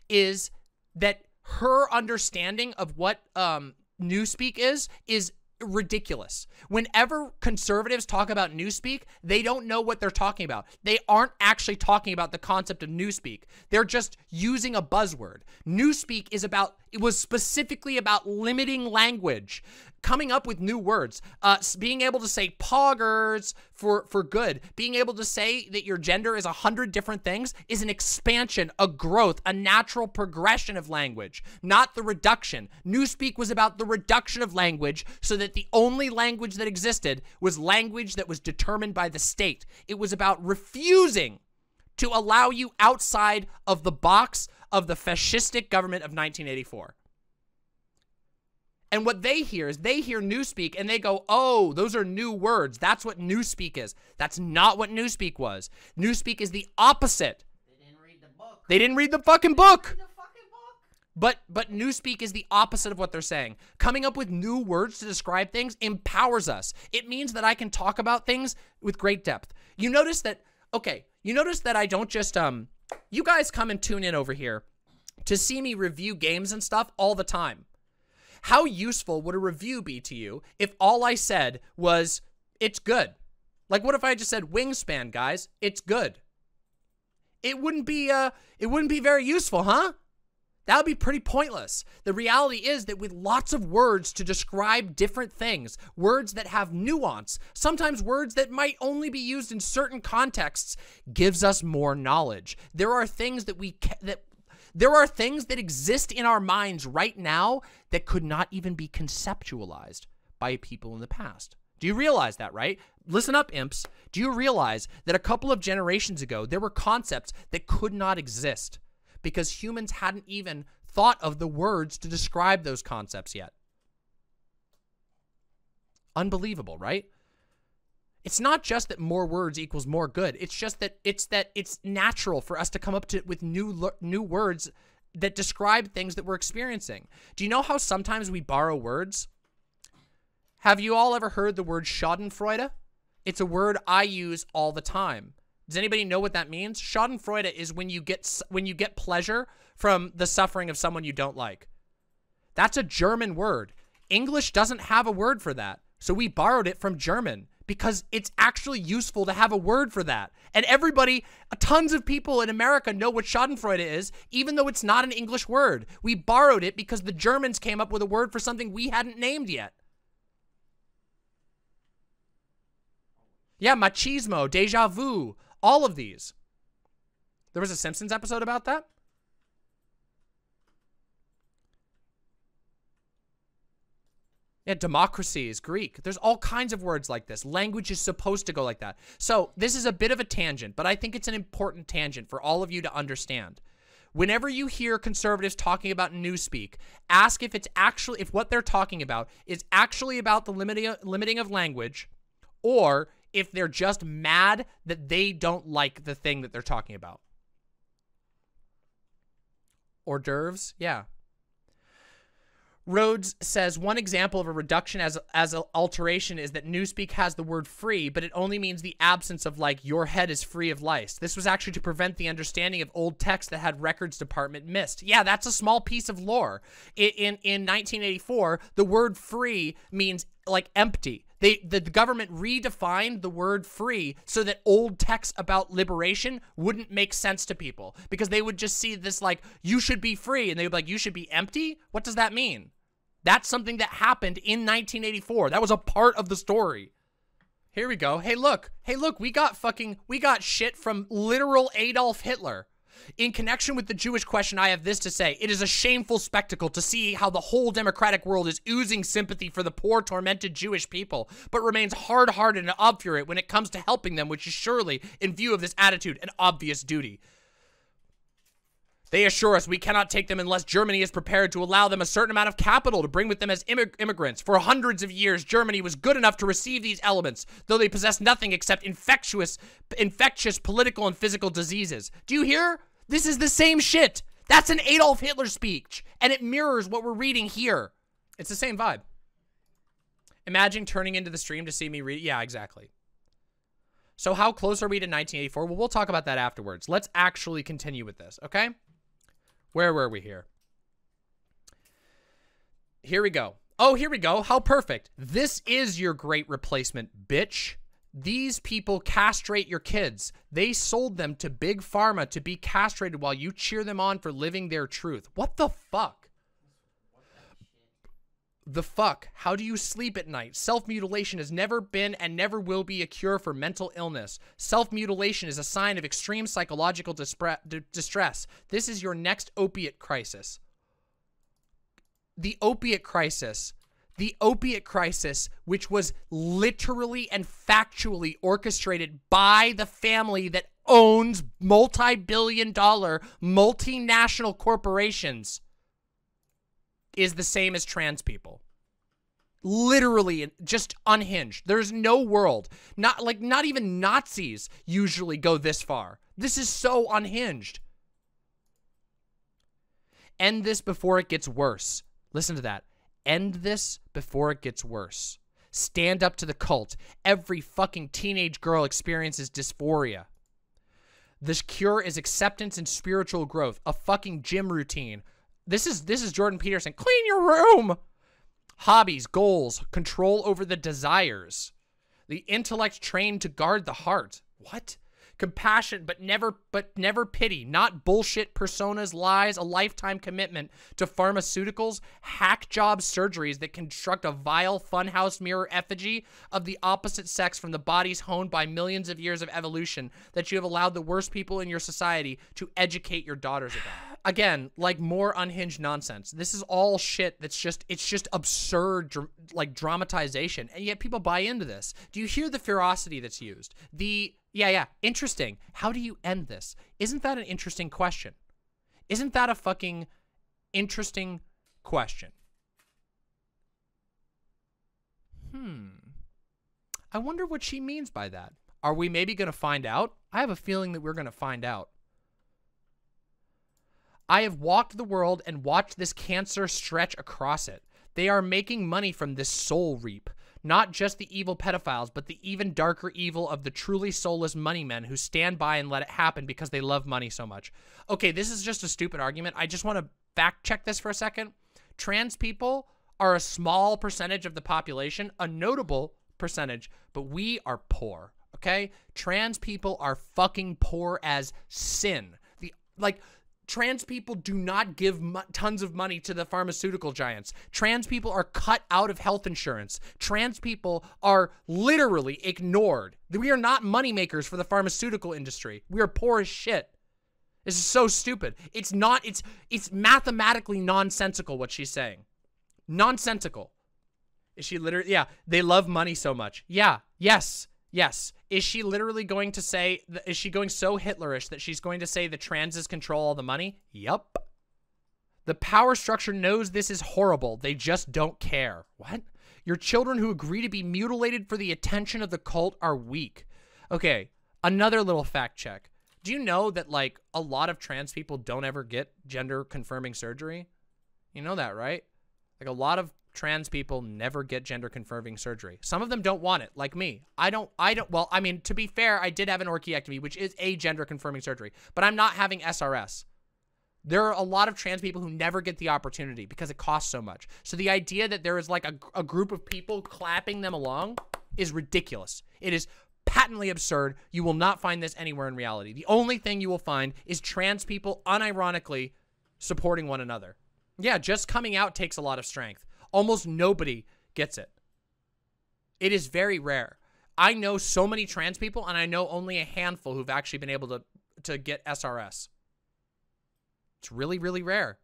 is that her understanding of what um, Newspeak is is ridiculous. Whenever conservatives talk about Newspeak, they don't know what they're talking about. They aren't actually talking about the concept of Newspeak. They're just using a buzzword. Newspeak is about, it was specifically about limiting language coming up with new words, uh, being able to say poggers for, for good, being able to say that your gender is a hundred different things is an expansion, a growth, a natural progression of language, not the reduction. Newspeak was about the reduction of language so that the only language that existed was language that was determined by the state. It was about refusing to allow you outside of the box of the fascistic government of 1984. And what they hear is they hear Newspeak and they go, oh, those are new words. That's what Newspeak is. That's not what Newspeak was. Newspeak is the opposite. They didn't read the book. They didn't read the fucking book. The fucking book. But but Newspeak is the opposite of what they're saying. Coming up with new words to describe things empowers us. It means that I can talk about things with great depth. You notice that okay, you notice that I don't just um you guys come and tune in over here to see me review games and stuff all the time. How useful would a review be to you if all I said was, it's good? Like, what if I just said, Wingspan, guys, it's good? It wouldn't be, uh, it wouldn't be very useful, huh? That would be pretty pointless. The reality is that with lots of words to describe different things, words that have nuance, sometimes words that might only be used in certain contexts, gives us more knowledge. There are things that we that there are things that exist in our minds right now that could not even be conceptualized by people in the past. Do you realize that, right? Listen up, imps. Do you realize that a couple of generations ago, there were concepts that could not exist because humans hadn't even thought of the words to describe those concepts yet? Unbelievable, right? It's not just that more words equals more good. It's just that it's that it's natural for us to come up to with new new words that describe things that we're experiencing. Do you know how sometimes we borrow words? Have you all ever heard the word schadenfreude? It's a word I use all the time. Does anybody know what that means? Schadenfreude is when you get when you get pleasure from the suffering of someone you don't like. That's a German word. English doesn't have a word for that. So we borrowed it from German because it's actually useful to have a word for that. And everybody, uh, tons of people in America know what Schadenfreude is, even though it's not an English word. We borrowed it because the Germans came up with a word for something we hadn't named yet. Yeah, machismo, deja vu, all of these. There was a Simpsons episode about that? Yeah, democracy is Greek. There's all kinds of words like this. Language is supposed to go like that. So this is a bit of a tangent, but I think it's an important tangent for all of you to understand. Whenever you hear conservatives talking about newspeak, ask if it's actually if what they're talking about is actually about the limiting limiting of language, or if they're just mad that they don't like the thing that they're talking about. Hors d'oeuvres, yeah. Rhodes says one example of a reduction as as an alteration is that Newspeak has the word free, but it only means the absence of like your head is free of lice. This was actually to prevent the understanding of old text that had records department missed. Yeah, that's a small piece of lore. In in, in 1984, the word free means like empty. They, the government redefined the word free so that old texts about liberation wouldn't make sense to people because they would just see this like, you should be free. And they would be like, you should be empty? What does that mean? That's something that happened in 1984. That was a part of the story. Here we go. Hey, look. Hey, look. We got fucking, we got shit from literal Adolf Hitler. In connection with the Jewish question, I have this to say. It is a shameful spectacle to see how the whole democratic world is oozing sympathy for the poor, tormented Jewish people, but remains hard hearted and obdurate when it comes to helping them, which is surely, in view of this attitude, an obvious duty. They assure us we cannot take them unless Germany is prepared to allow them a certain amount of capital to bring with them as immig immigrants. For hundreds of years, Germany was good enough to receive these elements, though they possess nothing except infectious, infectious political and physical diseases. Do you hear? This is the same shit. That's an Adolf Hitler speech, and it mirrors what we're reading here. It's the same vibe. Imagine turning into the stream to see me read. Yeah, exactly. So how close are we to 1984? Well, we'll talk about that afterwards. Let's actually continue with this, okay? Where were we here? Here we go. Oh, here we go. How perfect. This is your great replacement, bitch. These people castrate your kids. They sold them to Big Pharma to be castrated while you cheer them on for living their truth. What the fuck? The fuck? How do you sleep at night? Self mutilation has never been and never will be a cure for mental illness. Self mutilation is a sign of extreme psychological distress. This is your next opiate crisis. The opiate crisis. The opiate crisis, which was literally and factually orchestrated by the family that owns multi billion dollar multinational corporations is the same as trans people. Literally just unhinged. There's no world. Not like not even Nazis usually go this far. This is so unhinged. End this before it gets worse. Listen to that. End this before it gets worse. Stand up to the cult. Every fucking teenage girl experiences dysphoria. This cure is acceptance and spiritual growth, a fucking gym routine, this is this is Jordan Peterson. Clean your room. Hobbies, goals, control over the desires. The intellect trained to guard the heart. What? Compassion but never but never pity. Not bullshit personas lies a lifetime commitment to pharmaceuticals hack job surgeries that construct a vile funhouse mirror effigy of the opposite sex from the bodies honed by millions of years of evolution that you have allowed the worst people in your society to educate your daughters about. Again like more unhinged nonsense. This is all shit that's just it's just absurd dr like dramatization. And yet people buy into this. Do you hear the ferocity that's used? The yeah, yeah. Interesting. How do you end this? Isn't that an interesting question? Isn't that a fucking interesting question? Hmm. I wonder what she means by that. Are we maybe going to find out? I have a feeling that we're going to find out. I have walked the world and watched this cancer stretch across it. They are making money from this soul reap not just the evil pedophiles, but the even darker evil of the truly soulless money men who stand by and let it happen because they love money so much. Okay, this is just a stupid argument. I just want to fact check this for a second. Trans people are a small percentage of the population, a notable percentage, but we are poor, okay? Trans people are fucking poor as sin. The like Trans people do not give tons of money to the pharmaceutical giants. Trans people are cut out of health insurance. Trans people are literally ignored. We are not moneymakers for the pharmaceutical industry. We are poor as shit. This is so stupid. It's not, it's, it's mathematically nonsensical what she's saying. Nonsensical. Is she literally, yeah, they love money so much. Yeah, yes. Yes. Is she literally going to say, is she going so Hitlerish that she's going to say the transes control all the money? Yup. The power structure knows this is horrible. They just don't care. What? Your children who agree to be mutilated for the attention of the cult are weak. Okay, another little fact check. Do you know that, like, a lot of trans people don't ever get gender confirming surgery? You know that, right? Like, a lot of trans people never get gender confirming surgery. Some of them don't want it, like me. I don't, I don't, well, I mean, to be fair, I did have an orchiectomy, which is a gender confirming surgery, but I'm not having SRS. There are a lot of trans people who never get the opportunity because it costs so much. So the idea that there is like a, a group of people clapping them along is ridiculous. It is patently absurd. You will not find this anywhere in reality. The only thing you will find is trans people unironically supporting one another. Yeah, just coming out takes a lot of strength. Almost nobody gets it. It is very rare. I know so many trans people, and I know only a handful who've actually been able to, to get SRS. It's really, really rare.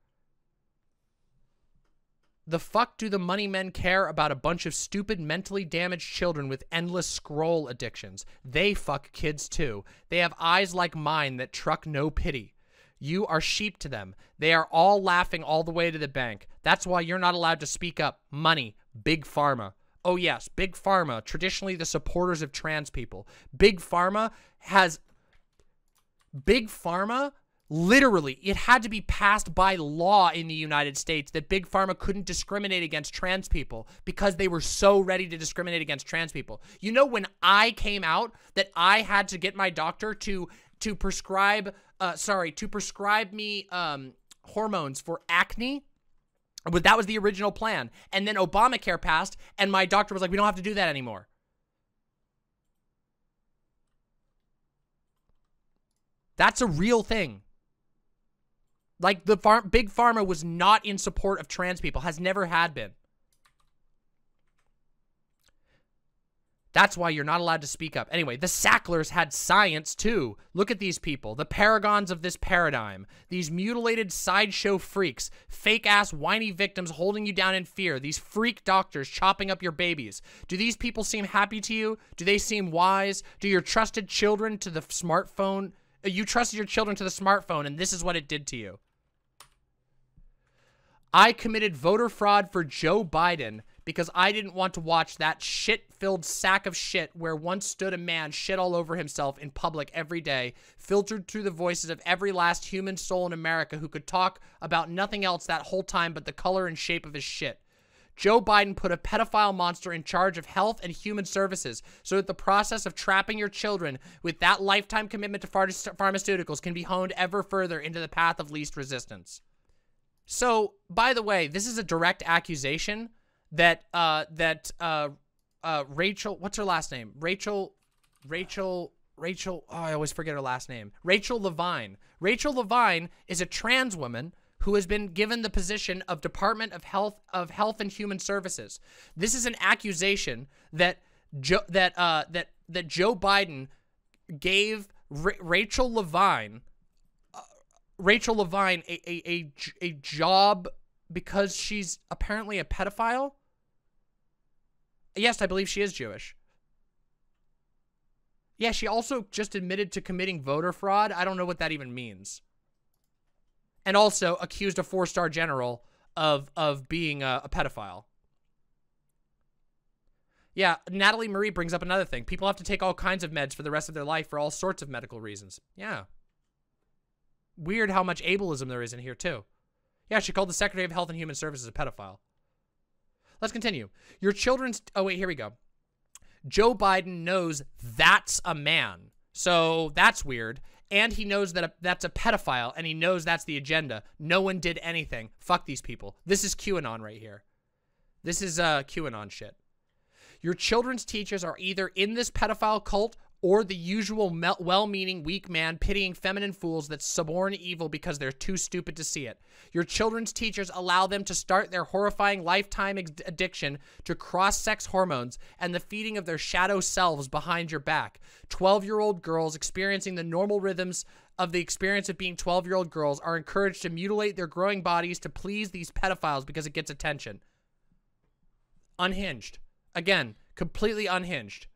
The fuck do the money men care about a bunch of stupid, mentally damaged children with endless scroll addictions? They fuck kids too. They have eyes like mine that truck no pity. You are sheep to them. They are all laughing all the way to the bank. That's why you're not allowed to speak up. Money. Big Pharma. Oh, yes, Big Pharma, traditionally the supporters of trans people. Big Pharma has. Big Pharma literally it had to be passed by law in the United States that big pharma couldn't discriminate against trans people because they were so ready to discriminate against trans people. You know when I came out that I had to get my doctor to to prescribe uh sorry, to prescribe me um hormones for acne but that was the original plan. And then Obamacare passed and my doctor was like we don't have to do that anymore. That's a real thing. Like the farm, big pharma was not in support of trans people, has never had been. That's why you're not allowed to speak up. Anyway, the Sacklers had science too. Look at these people, the paragons of this paradigm. These mutilated sideshow freaks, fake ass whiny victims holding you down in fear. These freak doctors chopping up your babies. Do these people seem happy to you? Do they seem wise? Do your trusted children to the smartphone? Uh, you trusted your children to the smartphone and this is what it did to you. I committed voter fraud for Joe Biden because I didn't want to watch that shit-filled sack of shit where once stood a man shit all over himself in public every day, filtered through the voices of every last human soul in America who could talk about nothing else that whole time but the color and shape of his shit. Joe Biden put a pedophile monster in charge of health and human services so that the process of trapping your children with that lifetime commitment to pharmaceuticals can be honed ever further into the path of least resistance. So, by the way, this is a direct accusation that uh that uh uh Rachel, what's her last name? Rachel Rachel Rachel, oh, I always forget her last name. Rachel Levine. Rachel Levine is a trans woman who has been given the position of Department of Health of Health and Human Services. This is an accusation that Joe that uh that that Joe Biden gave R Rachel Levine Rachel Levine a, a, a, a job because she's apparently a pedophile? Yes, I believe she is Jewish. Yeah, she also just admitted to committing voter fraud. I don't know what that even means. And also accused a four-star general of of being a, a pedophile. Yeah, Natalie Marie brings up another thing. People have to take all kinds of meds for the rest of their life for all sorts of medical reasons. Yeah weird how much ableism there is in here, too. Yeah, she called the Secretary of Health and Human Services a pedophile. Let's continue. Your children's... Oh, wait, here we go. Joe Biden knows that's a man. So that's weird. And he knows that a, that's a pedophile, and he knows that's the agenda. No one did anything. Fuck these people. This is QAnon right here. This is uh, QAnon shit. Your children's teachers are either in this pedophile cult or the usual well-meaning weak man pitying feminine fools that suborn evil because they're too stupid to see it. Your children's teachers allow them to start their horrifying lifetime addiction to cross-sex hormones and the feeding of their shadow selves behind your back. 12-year-old girls experiencing the normal rhythms of the experience of being 12-year-old girls are encouraged to mutilate their growing bodies to please these pedophiles because it gets attention. Unhinged. Again, completely unhinged.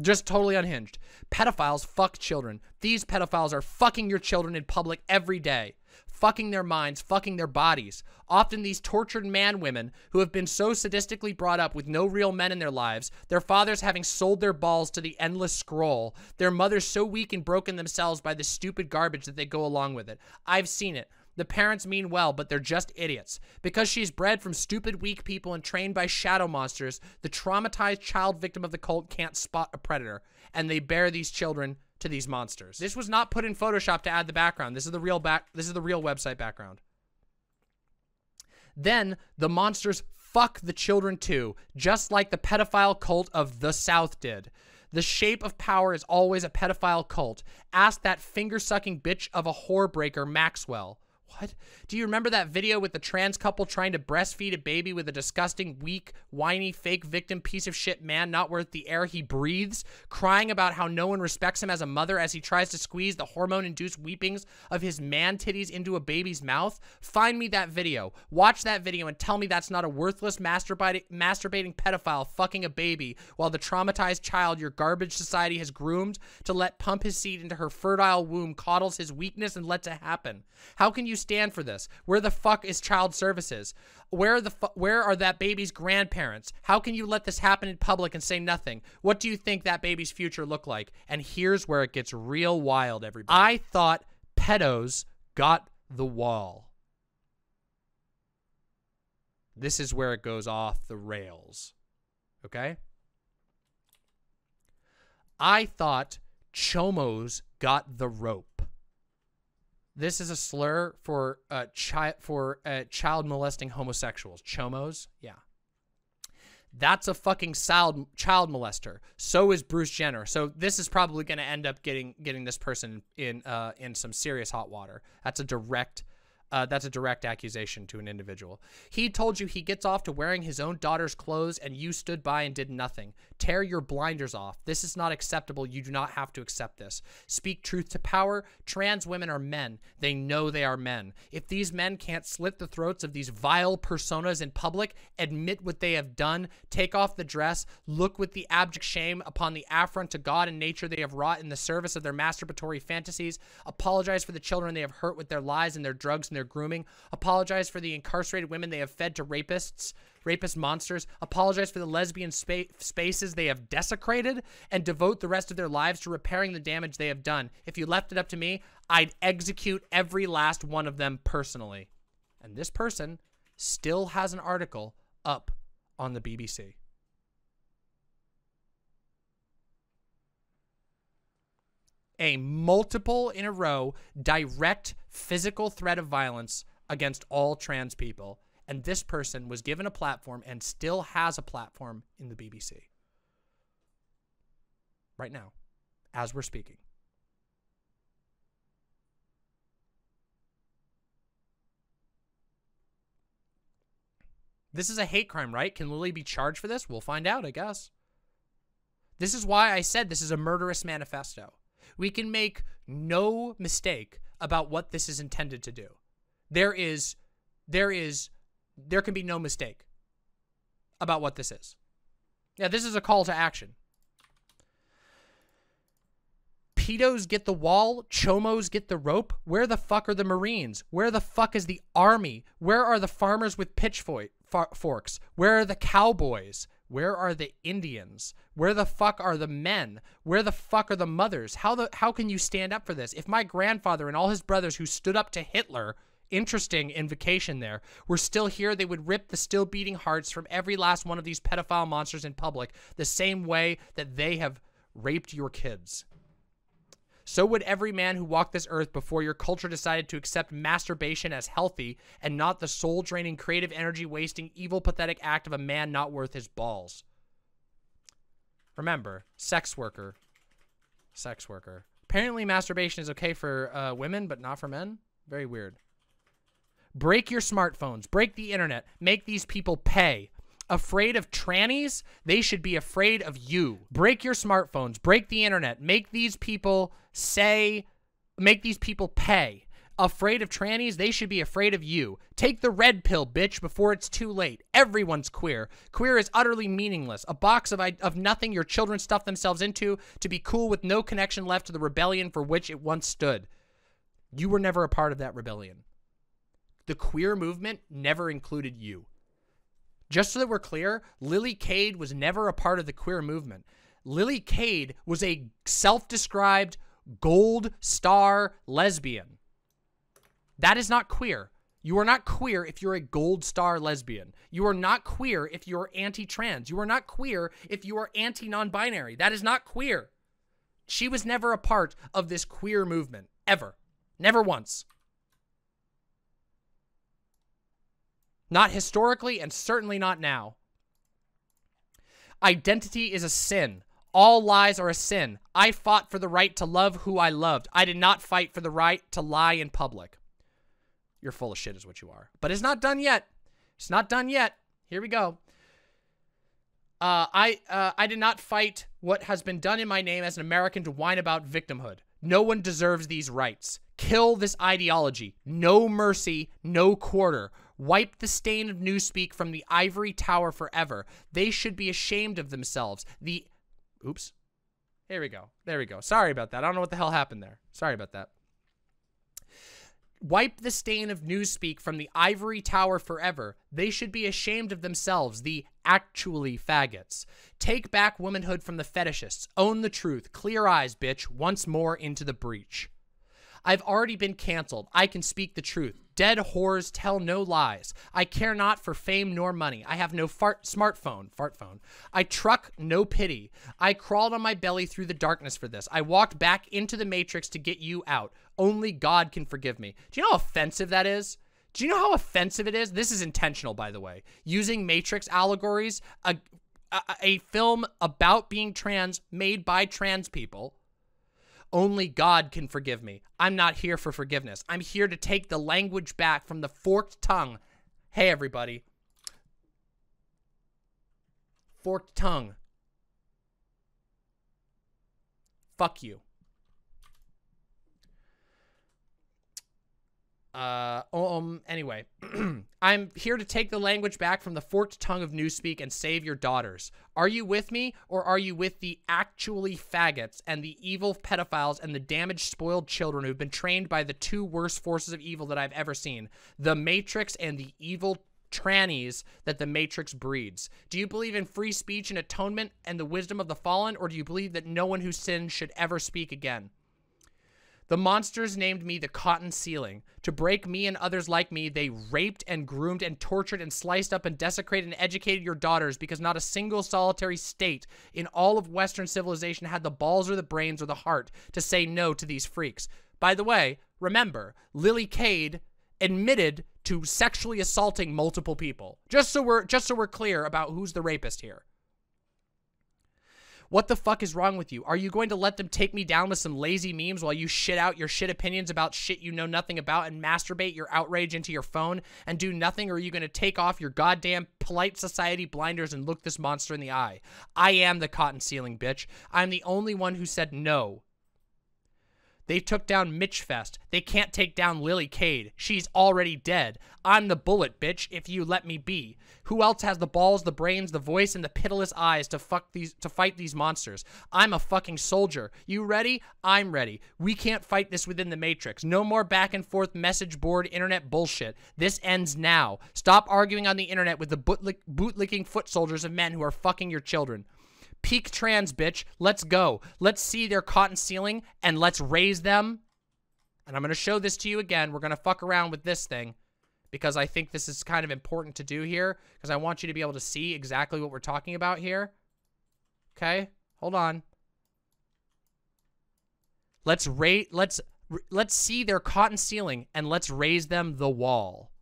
Just totally unhinged. Pedophiles fuck children. These pedophiles are fucking your children in public every day. Fucking their minds, fucking their bodies. Often these tortured man women who have been so sadistically brought up with no real men in their lives, their fathers having sold their balls to the endless scroll, their mothers so weak and broken themselves by the stupid garbage that they go along with it. I've seen it. The parents mean well, but they're just idiots. Because she's bred from stupid, weak people and trained by shadow monsters, the traumatized child victim of the cult can't spot a predator, and they bear these children to these monsters. This was not put in Photoshop to add the background. This is the real back this is the real website background. Then the monsters fuck the children too, just like the pedophile cult of the South did. The shape of power is always a pedophile cult. Ask that finger-sucking bitch of a whore breaker, Maxwell. What? Do you remember that video with the trans couple trying to breastfeed a baby with a disgusting, weak, whiny, fake victim piece of shit man not worth the air he breathes, crying about how no one respects him as a mother as he tries to squeeze the hormone-induced weepings of his man titties into a baby's mouth? Find me that video. Watch that video and tell me that's not a worthless masturbating, masturbating pedophile fucking a baby while the traumatized child your garbage society has groomed to let pump his seed into her fertile womb coddles his weakness and lets it happen. How can you stand for this? Where the fuck is child services? Where are the where are that baby's grandparents? How can you let this happen in public and say nothing? What do you think that baby's future look like? And here's where it gets real wild, everybody. I thought pedos got the wall. This is where it goes off the rails. Okay? I thought chomos got the rope. This is a slur for uh, chi- for uh, child molesting homosexuals. Chomos, yeah. That's a fucking child child molester. So is Bruce Jenner. So this is probably going to end up getting getting this person in uh, in some serious hot water. That's a direct uh, that's a direct accusation to an individual. He told you he gets off to wearing his own daughter's clothes and you stood by and did nothing. Tear your blinders off. This is not acceptable. You do not have to accept this. Speak truth to power. Trans women are men. They know they are men. If these men can't slit the throats of these vile personas in public, admit what they have done, take off the dress, look with the abject shame upon the affront to God and nature they have wrought in the service of their masturbatory fantasies, apologize for the children they have hurt with their lies and their drugs and their grooming, apologize for the incarcerated women they have fed to rapists, rapist monsters, apologize for the lesbian spa spaces they have desecrated, and devote the rest of their lives to repairing the damage they have done. If you left it up to me, I'd execute every last one of them personally. And this person still has an article up on the BBC. A multiple in a row direct physical threat of violence against all trans people. And this person was given a platform and still has a platform in the BBC. Right now, as we're speaking. This is a hate crime, right? Can Lily be charged for this? We'll find out, I guess. This is why I said this is a murderous manifesto. We can make no mistake about what this is intended to do. There is, there is, there can be no mistake about what this is. Yeah, this is a call to action. Pedos get the wall, chomos get the rope. Where the fuck are the Marines? Where the fuck is the army? Where are the farmers with pitchforks? Where are the cowboys? Where are the Indians? Where the fuck are the men? Where the fuck are the mothers? How the how can you stand up for this? If my grandfather and all his brothers who stood up to Hitler, interesting invocation there, were still here, they would rip the still beating hearts from every last one of these pedophile monsters in public the same way that they have raped your kids. So would every man who walked this earth before your culture decided to accept masturbation as healthy and not the soul draining, creative energy wasting, evil, pathetic act of a man not worth his balls. Remember, sex worker. Sex worker. Apparently, masturbation is okay for uh, women, but not for men. Very weird. Break your smartphones. Break the internet. Make these people pay afraid of trannies, they should be afraid of you. Break your smartphones, break the internet, make these people say, make these people pay. Afraid of trannies, they should be afraid of you. Take the red pill, bitch, before it's too late. Everyone's queer. Queer is utterly meaningless. A box of, of nothing your children stuff themselves into to be cool with no connection left to the rebellion for which it once stood. You were never a part of that rebellion. The queer movement never included you. Just so that we're clear, Lily Cade was never a part of the queer movement. Lily Cade was a self-described gold star lesbian. That is not queer. You are not queer if you're a gold star lesbian. You are not queer if you're anti-trans. You are not queer if you are anti-non-binary. That is not queer. She was never a part of this queer movement, ever. Never once. Not historically and certainly not now. Identity is a sin. All lies are a sin. I fought for the right to love who I loved. I did not fight for the right to lie in public. You're full of shit, is what you are. But it's not done yet. It's not done yet. Here we go. Uh, I uh, I did not fight what has been done in my name as an American to whine about victimhood. No one deserves these rights. Kill this ideology. No mercy, no quarter. Wipe the stain of Newspeak from the ivory tower forever. They should be ashamed of themselves. The, oops. There we go. There we go. Sorry about that. I don't know what the hell happened there. Sorry about that. Wipe the stain of Newspeak from the ivory tower forever. They should be ashamed of themselves, the actually faggots. Take back womanhood from the fetishists. Own the truth. Clear eyes, bitch. Once more into the breach. I've already been canceled. I can speak the truth. Dead whores tell no lies. I care not for fame nor money. I have no fart smartphone, fart phone. I truck no pity. I crawled on my belly through the darkness for this. I walked back into the matrix to get you out. Only God can forgive me. Do you know how offensive that is? Do you know how offensive it is? This is intentional, by the way. Using Matrix allegories, a, a, a film about being trans, made by trans people, only God can forgive me. I'm not here for forgiveness. I'm here to take the language back from the forked tongue. Hey, everybody. Forked tongue. Fuck you. Uh, um, anyway, I'm here to take the language back from the forked tongue of Newspeak and save your daughters. Are you with me, or are you with the actually faggots and the evil pedophiles and the damaged, spoiled children who've been trained by the two worst forces of evil that I've ever seen? The Matrix and the evil trannies that the Matrix breeds. Do you believe in free speech and atonement and the wisdom of the fallen, or do you believe that no one who sins should ever speak again? The monsters named me the cotton ceiling. To break me and others like me, they raped and groomed and tortured and sliced up and desecrated and educated your daughters because not a single solitary state in all of Western civilization had the balls or the brains or the heart to say no to these freaks. By the way, remember, Lily Cade admitted to sexually assaulting multiple people. Just so we're just so we're clear about who's the rapist here. What the fuck is wrong with you? Are you going to let them take me down with some lazy memes while you shit out your shit opinions about shit you know nothing about and masturbate your outrage into your phone and do nothing? Or are you going to take off your goddamn polite society blinders and look this monster in the eye? I am the cotton ceiling, bitch. I'm the only one who said no. They took down Michfest. They can't take down Lily Cade. She's already dead. I'm the bullet, bitch, if you let me be. Who else has the balls, the brains, the voice, and the pitiless eyes to fuck these to fight these monsters? I'm a fucking soldier. You ready? I'm ready. We can't fight this within the Matrix. No more back and forth message board internet bullshit. This ends now. Stop arguing on the internet with the bootlicking foot soldiers of men who are fucking your children. Peak trans, bitch. Let's go. Let's see their cotton ceiling and let's raise them. And I'm going to show this to you again. We're going to fuck around with this thing because I think this is kind of important to do here because I want you to be able to see exactly what we're talking about here. Okay? Hold on. Let's rate let's let's see their cotton ceiling and let's raise them the wall.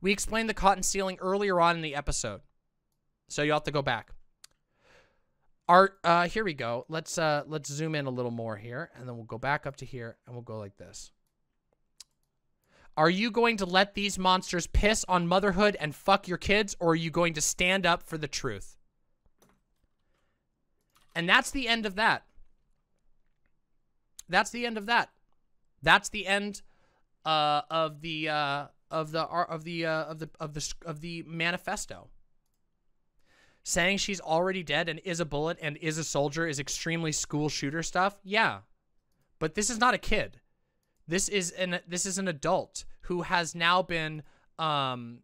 We explained the cotton ceiling earlier on in the episode. So you'll have to go back. Art, uh, here we go. Let's uh, let's zoom in a little more here, and then we'll go back up to here, and we'll go like this. Are you going to let these monsters piss on motherhood and fuck your kids, or are you going to stand up for the truth? And that's the end of that. That's the end of that. That's the end uh, of the uh, of the of the uh, of the of the of the manifesto. Saying she's already dead and is a bullet and is a soldier is extremely school shooter stuff. Yeah, but this is not a kid. This is an this is an adult who has now been um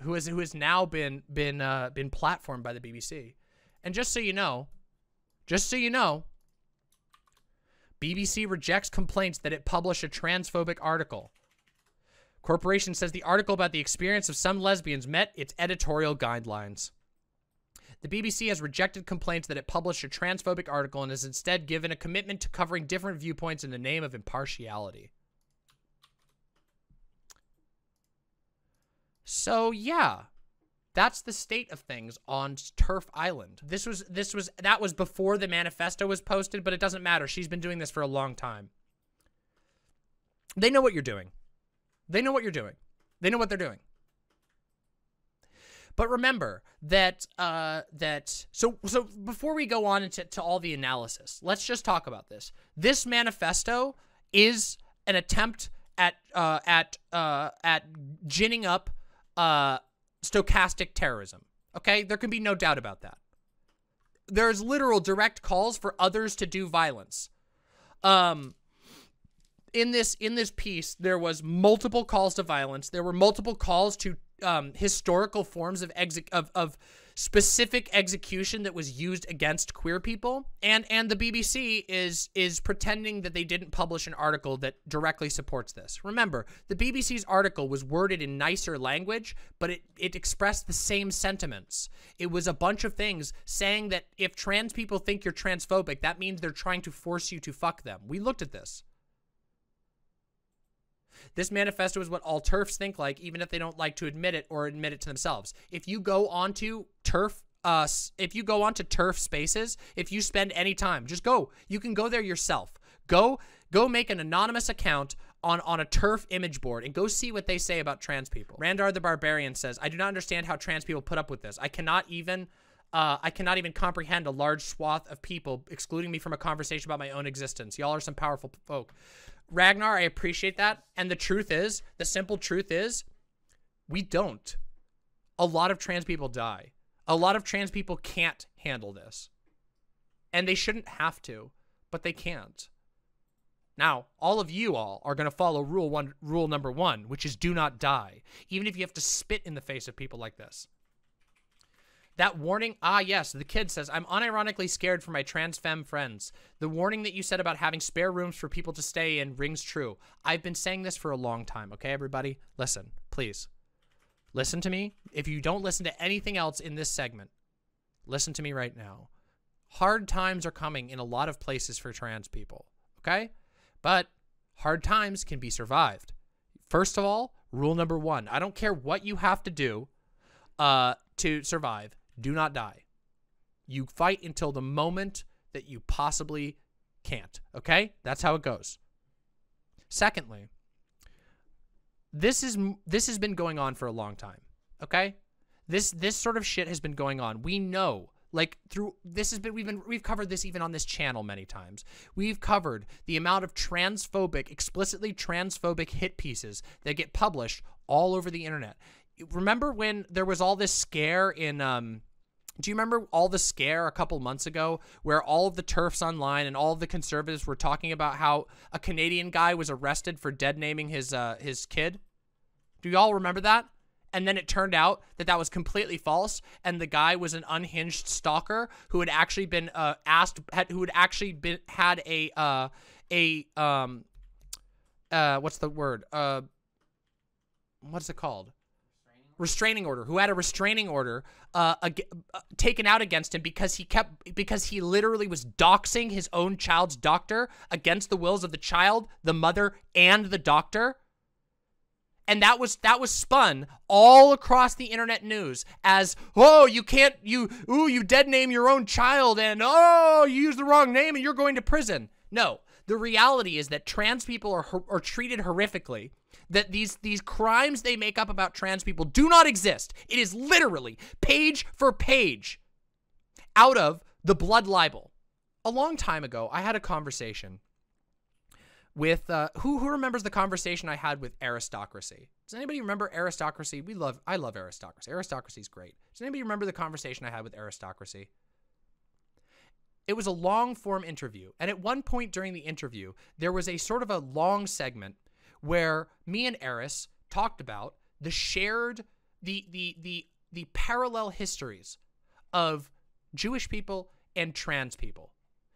who has who has now been been uh been platformed by the BBC. And just so you know, just so you know, BBC rejects complaints that it published a transphobic article. Corporation says the article about the experience of some lesbians met its editorial guidelines. The BBC has rejected complaints that it published a transphobic article and has instead given a commitment to covering different viewpoints in the name of impartiality. So, yeah. That's the state of things on TERF Island. This was this was that was before the manifesto was posted, but it doesn't matter. She's been doing this for a long time. They know what you're doing. They know what you're doing. They know what they're doing. But remember that uh, that so so before we go on into to all the analysis, let's just talk about this. This manifesto is an attempt at uh, at uh, at ginning up uh, stochastic terrorism. Okay, there can be no doubt about that. There's literal direct calls for others to do violence. Um, in this in this piece, there was multiple calls to violence. There were multiple calls to um, historical forms of, of of specific execution that was used against queer people, and and the BBC is is pretending that they didn't publish an article that directly supports this. Remember, the BBC's article was worded in nicer language, but it it expressed the same sentiments. It was a bunch of things saying that if trans people think you're transphobic, that means they're trying to force you to fuck them. We looked at this. This manifesto is what all TERFs think like, even if they don't like to admit it or admit it to themselves. If you go onto TERF, uh, if you go onto TERF spaces, if you spend any time, just go. You can go there yourself. Go, go make an anonymous account on, on a TERF image board and go see what they say about trans people. Randar the Barbarian says, I do not understand how trans people put up with this. I cannot even uh, I cannot even comprehend a large swath of people excluding me from a conversation about my own existence. Y'all are some powerful folk. Ragnar, I appreciate that. And the truth is, the simple truth is, we don't. A lot of trans people die. A lot of trans people can't handle this. And they shouldn't have to, but they can't. Now, all of you all are going to follow rule one, rule number one, which is do not die, even if you have to spit in the face of people like this. That warning, ah, yes, the kid says, I'm unironically scared for my trans femme friends. The warning that you said about having spare rooms for people to stay in rings true. I've been saying this for a long time, okay, everybody? Listen, please. Listen to me. If you don't listen to anything else in this segment, listen to me right now. Hard times are coming in a lot of places for trans people, okay? But hard times can be survived. First of all, rule number one I don't care what you have to do uh, to survive do not die. You fight until the moment that you possibly can't. Okay? That's how it goes. Secondly, this is this has been going on for a long time. Okay? This this sort of shit has been going on. We know like through this has been we've been we've covered this even on this channel many times. We've covered the amount of transphobic, explicitly transphobic hit pieces that get published all over the internet remember when there was all this scare in um do you remember all the scare a couple months ago where all of the TERFs online and all of the conservatives were talking about how a Canadian guy was arrested for dead naming his uh, his kid? Do y'all remember that? And then it turned out that that was completely false, and the guy was an unhinged stalker who had actually been uh, asked, had, who had actually been had a uh, a um uh what's the word uh what's it called restraining order, who had a restraining order uh, uh, taken out against him because he kept because he literally was doxing his own child's doctor against the wills of the child, the mother, and the doctor. And that was that was spun all across the internet news as oh you can't you ooh you dead name your own child and oh you use the wrong name and you're going to prison. No, the reality is that trans people are are treated horrifically that these these crimes they make up about trans people do not exist. It is literally page for page out of the blood libel. A long time ago, I had a conversation with uh, who who remembers the conversation I had with aristocracy? Does anybody remember aristocracy? We love I love aristocracy. Aristocracy is great. Does anybody remember the conversation I had with aristocracy? It was a long form interview, and at one point during the interview, there was a sort of a long segment where me and Eris talked about the shared the the the the parallel histories of Jewish people and trans people.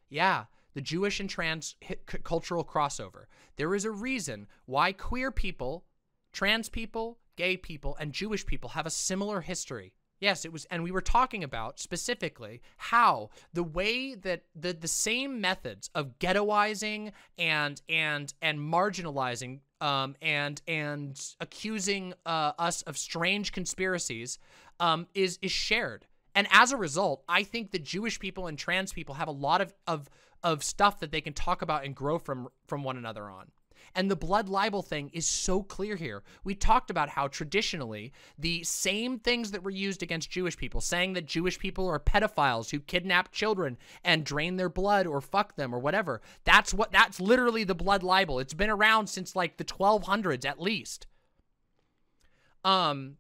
Yeah, the Jewish and trans cultural crossover. There is a reason why queer people, trans people, gay people, and Jewish people have a similar history. Yes, it was, and we were talking about specifically how the way that the the same methods of ghettoizing and and and marginalizing um, and and accusing uh, us of strange conspiracies um, is is shared. And as a result, I think that Jewish people and trans people have a lot of, of of stuff that they can talk about and grow from from one another on. And the blood libel thing is so clear here. We talked about how traditionally the same things that were used against Jewish people, saying that Jewish people are pedophiles who kidnap children and drain their blood or fuck them or whatever. That's what that's literally the blood libel. It's been around since like the 1200s at least. Um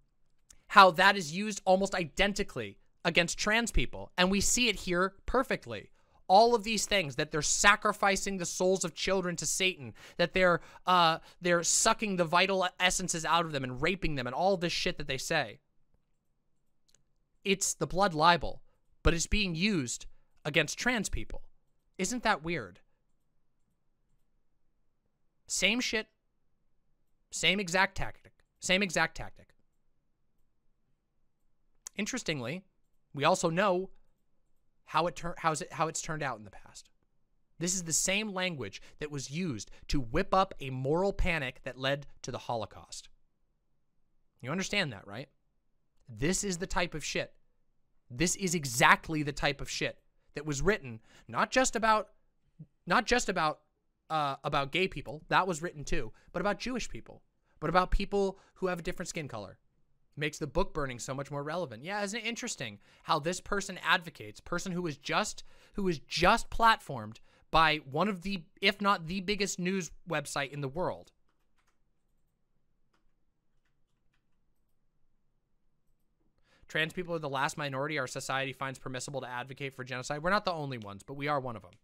how that is used almost identically against trans people. And we see it here perfectly all of these things that they're sacrificing the souls of children to Satan, that they're uh they're sucking the vital essences out of them and raping them and all this shit that they say. It's the blood libel, but it's being used against trans people. Isn't that weird? Same shit, same exact tactic, same exact tactic. Interestingly, we also know how it tur- how's it how it's turned out in the past. This is the same language that was used to whip up a moral panic that led to the Holocaust. You understand that, right? This is the type of shit. This is exactly the type of shit that was written not just about not just about uh, about gay people. That was written too, but about Jewish people, but about people who have a different skin color, makes the book burning so much more relevant. Yeah, isn't it interesting how this person advocates, person who is just who is just platformed by one of the if not the biggest news website in the world. Trans people are the last minority our society finds permissible to advocate for genocide. We're not the only ones, but we are one of them.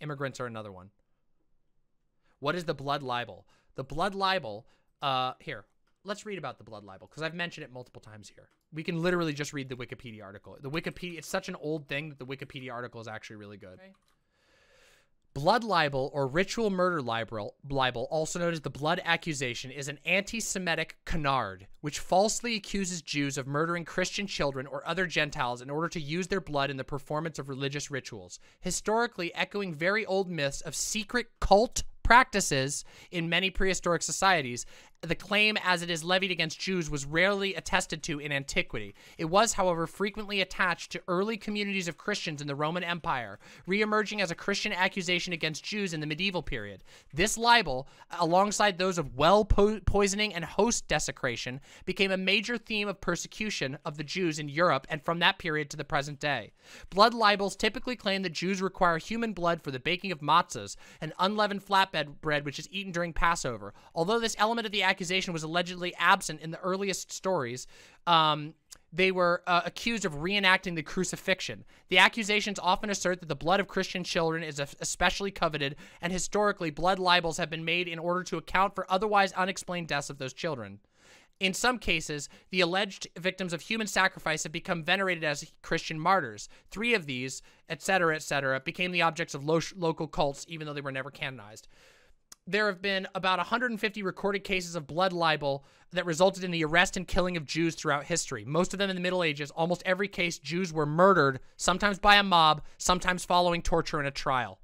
Immigrants are another one. What is the blood libel? The blood libel, uh, here, let's read about the blood libel because I've mentioned it multiple times here. We can literally just read the Wikipedia article. The Wikipedia, it's such an old thing that the Wikipedia article is actually really good. Okay. Blood libel or ritual murder libel, libel, also known as the blood accusation, is an anti-Semitic canard which falsely accuses Jews of murdering Christian children or other Gentiles in order to use their blood in the performance of religious rituals, historically echoing very old myths of secret cult practices in many prehistoric societies, the claim as it is levied against Jews was rarely attested to in antiquity. It was, however, frequently attached to early communities of Christians in the Roman Empire, re-emerging as a Christian accusation against Jews in the medieval period. This libel, alongside those of well po poisoning and host desecration, became a major theme of persecution of the Jews in Europe and from that period to the present day. Blood libels typically claim that Jews require human blood for the baking of matzahs, an unleavened flatbread bread which is eaten during Passover. Although this element of the accusation was allegedly absent in the earliest stories, um, they were uh, accused of reenacting the crucifixion. The accusations often assert that the blood of Christian children is especially coveted, and historically, blood libels have been made in order to account for otherwise unexplained deaths of those children. In some cases, the alleged victims of human sacrifice have become venerated as Christian martyrs. Three of these, etc., etc., became the objects of lo local cults, even though they were never canonized there have been about 150 recorded cases of blood libel that resulted in the arrest and killing of Jews throughout history. Most of them in the Middle Ages. Almost every case, Jews were murdered, sometimes by a mob, sometimes following torture in a trial.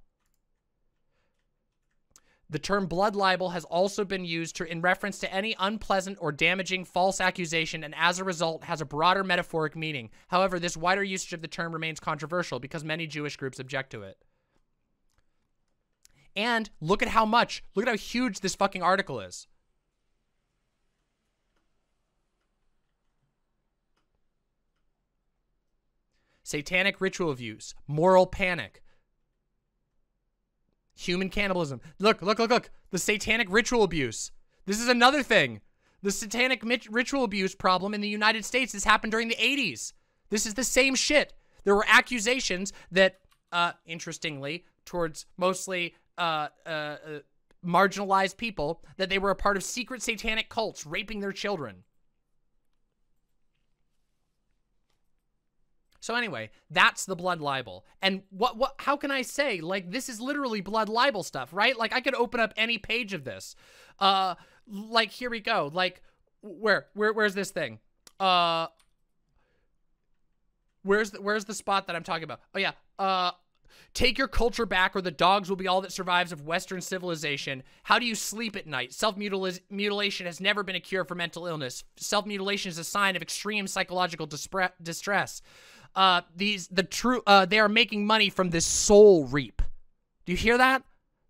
The term blood libel has also been used to, in reference to any unpleasant or damaging false accusation and as a result has a broader metaphoric meaning. However, this wider usage of the term remains controversial because many Jewish groups object to it. And look at how much, look at how huge this fucking article is. Satanic ritual abuse, moral panic, human cannibalism. Look, look, look, look. The satanic ritual abuse. This is another thing. The satanic ritual abuse problem in the United States has happened during the 80s. This is the same shit. There were accusations that, uh, interestingly, towards mostly uh, uh, uh, marginalized people that they were a part of secret satanic cults raping their children. So anyway, that's the blood libel. And what what how can I say like this is literally blood libel stuff, right? Like I could open up any page of this. Uh like here we go. Like where where where's this thing? Uh Where's the where's the spot that I'm talking about? Oh yeah. Uh Take your culture back or the dogs will be all that survives of Western civilization. How do you sleep at night? Self-mutilation has never been a cure for mental illness. Self-mutilation is a sign of extreme psychological distress. Uh, these, the true, uh, they are making money from this soul reap. Do you hear that?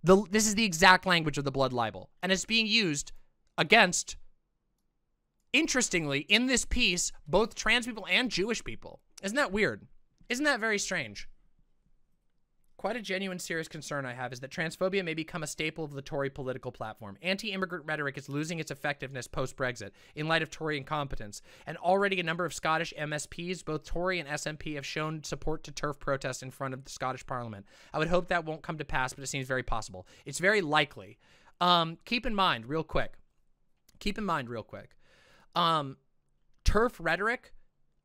The this is the exact language of the blood libel, and it's being used against. Interestingly, in this piece, both trans people and Jewish people. Isn't that weird? Isn't that very strange? Quite a genuine, serious concern I have is that transphobia may become a staple of the Tory political platform. Anti immigrant rhetoric is losing its effectiveness post Brexit in light of Tory incompetence. And already a number of Scottish MSPs, both Tory and SNP, have shown support to TERF protests in front of the Scottish Parliament. I would hope that won't come to pass, but it seems very possible. It's very likely. Um, keep in mind, real quick, keep in mind, real quick, um, TERF rhetoric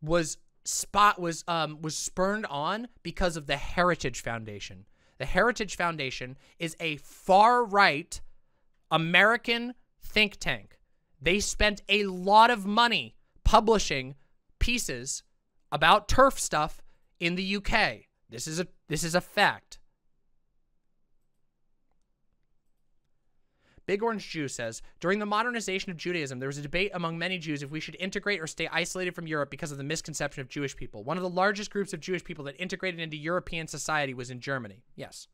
was spot was um was spurned on because of the Heritage Foundation. The Heritage Foundation is a far right American think tank. They spent a lot of money publishing pieces about TERF stuff in the UK. This is a this is a fact. Big Orange Jew says, during the modernization of Judaism, there was a debate among many Jews if we should integrate or stay isolated from Europe because of the misconception of Jewish people. One of the largest groups of Jewish people that integrated into European society was in Germany. Yes.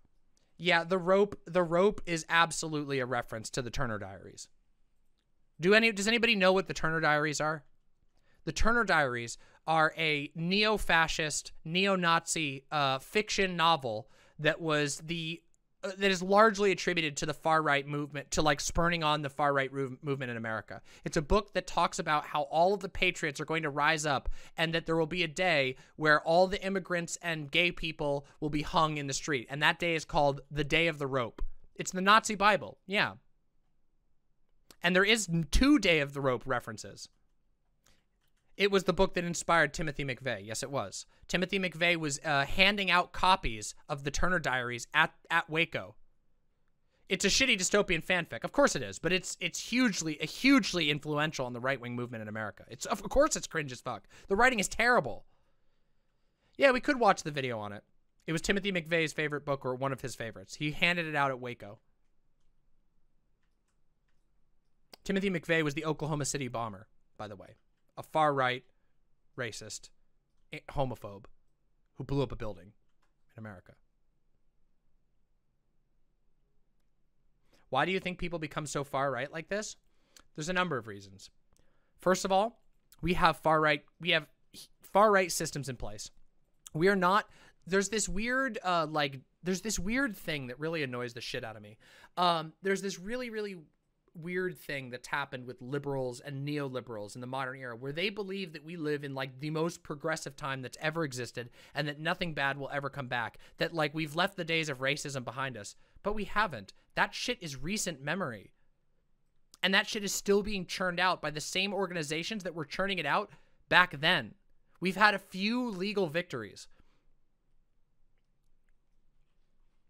Yeah, the rope the rope is absolutely a reference to the Turner Diaries. Do any does anybody know what the Turner Diaries are? The Turner Diaries are a neo-fascist, neo-Nazi uh, fiction novel that was the Uh, that is largely attributed to the far right movement, to like spurning on the far right movement in America. It's a book that talks about how all of the patriots are going to rise up and that there will be a day where all the immigrants and gay people will be hung in the street. And that day is called the Day of the Rope. It's the Nazi Bible. Yeah. And there is two Day of the Rope references. It was the book that inspired Timothy McVeigh. Yes, it was. Timothy McVeigh was uh, handing out copies of the Turner Diaries at, at Waco. It's a shitty dystopian fanfic. Of course it is, but it's it's hugely hugely influential in the right-wing movement in America. It's of course it's cringe as fuck. The writing is terrible. Yeah, we could watch the video on it. It was Timothy McVeigh's favorite book or one of his favorites. He handed it out at Waco. Timothy McVeigh was the Oklahoma City bomber, by the way a far right racist eh, homophobe who blew up a building in America. Why do you think people become so far right like this? There's a number of reasons. First of all, we have far right we have far right systems in place. We are not there's this weird uh like there's this weird thing that really annoys the shit out of me. Um there's this really really weird thing that's happened with liberals and neoliberals in the modern era where they believe that we live in like the most progressive time that's ever existed and that nothing bad will ever come back that like we've left the days of racism behind us but we haven't. That shit is recent memory. And that shit is still being churned out by the same organizations that were churning it out back then. We've had a few legal victories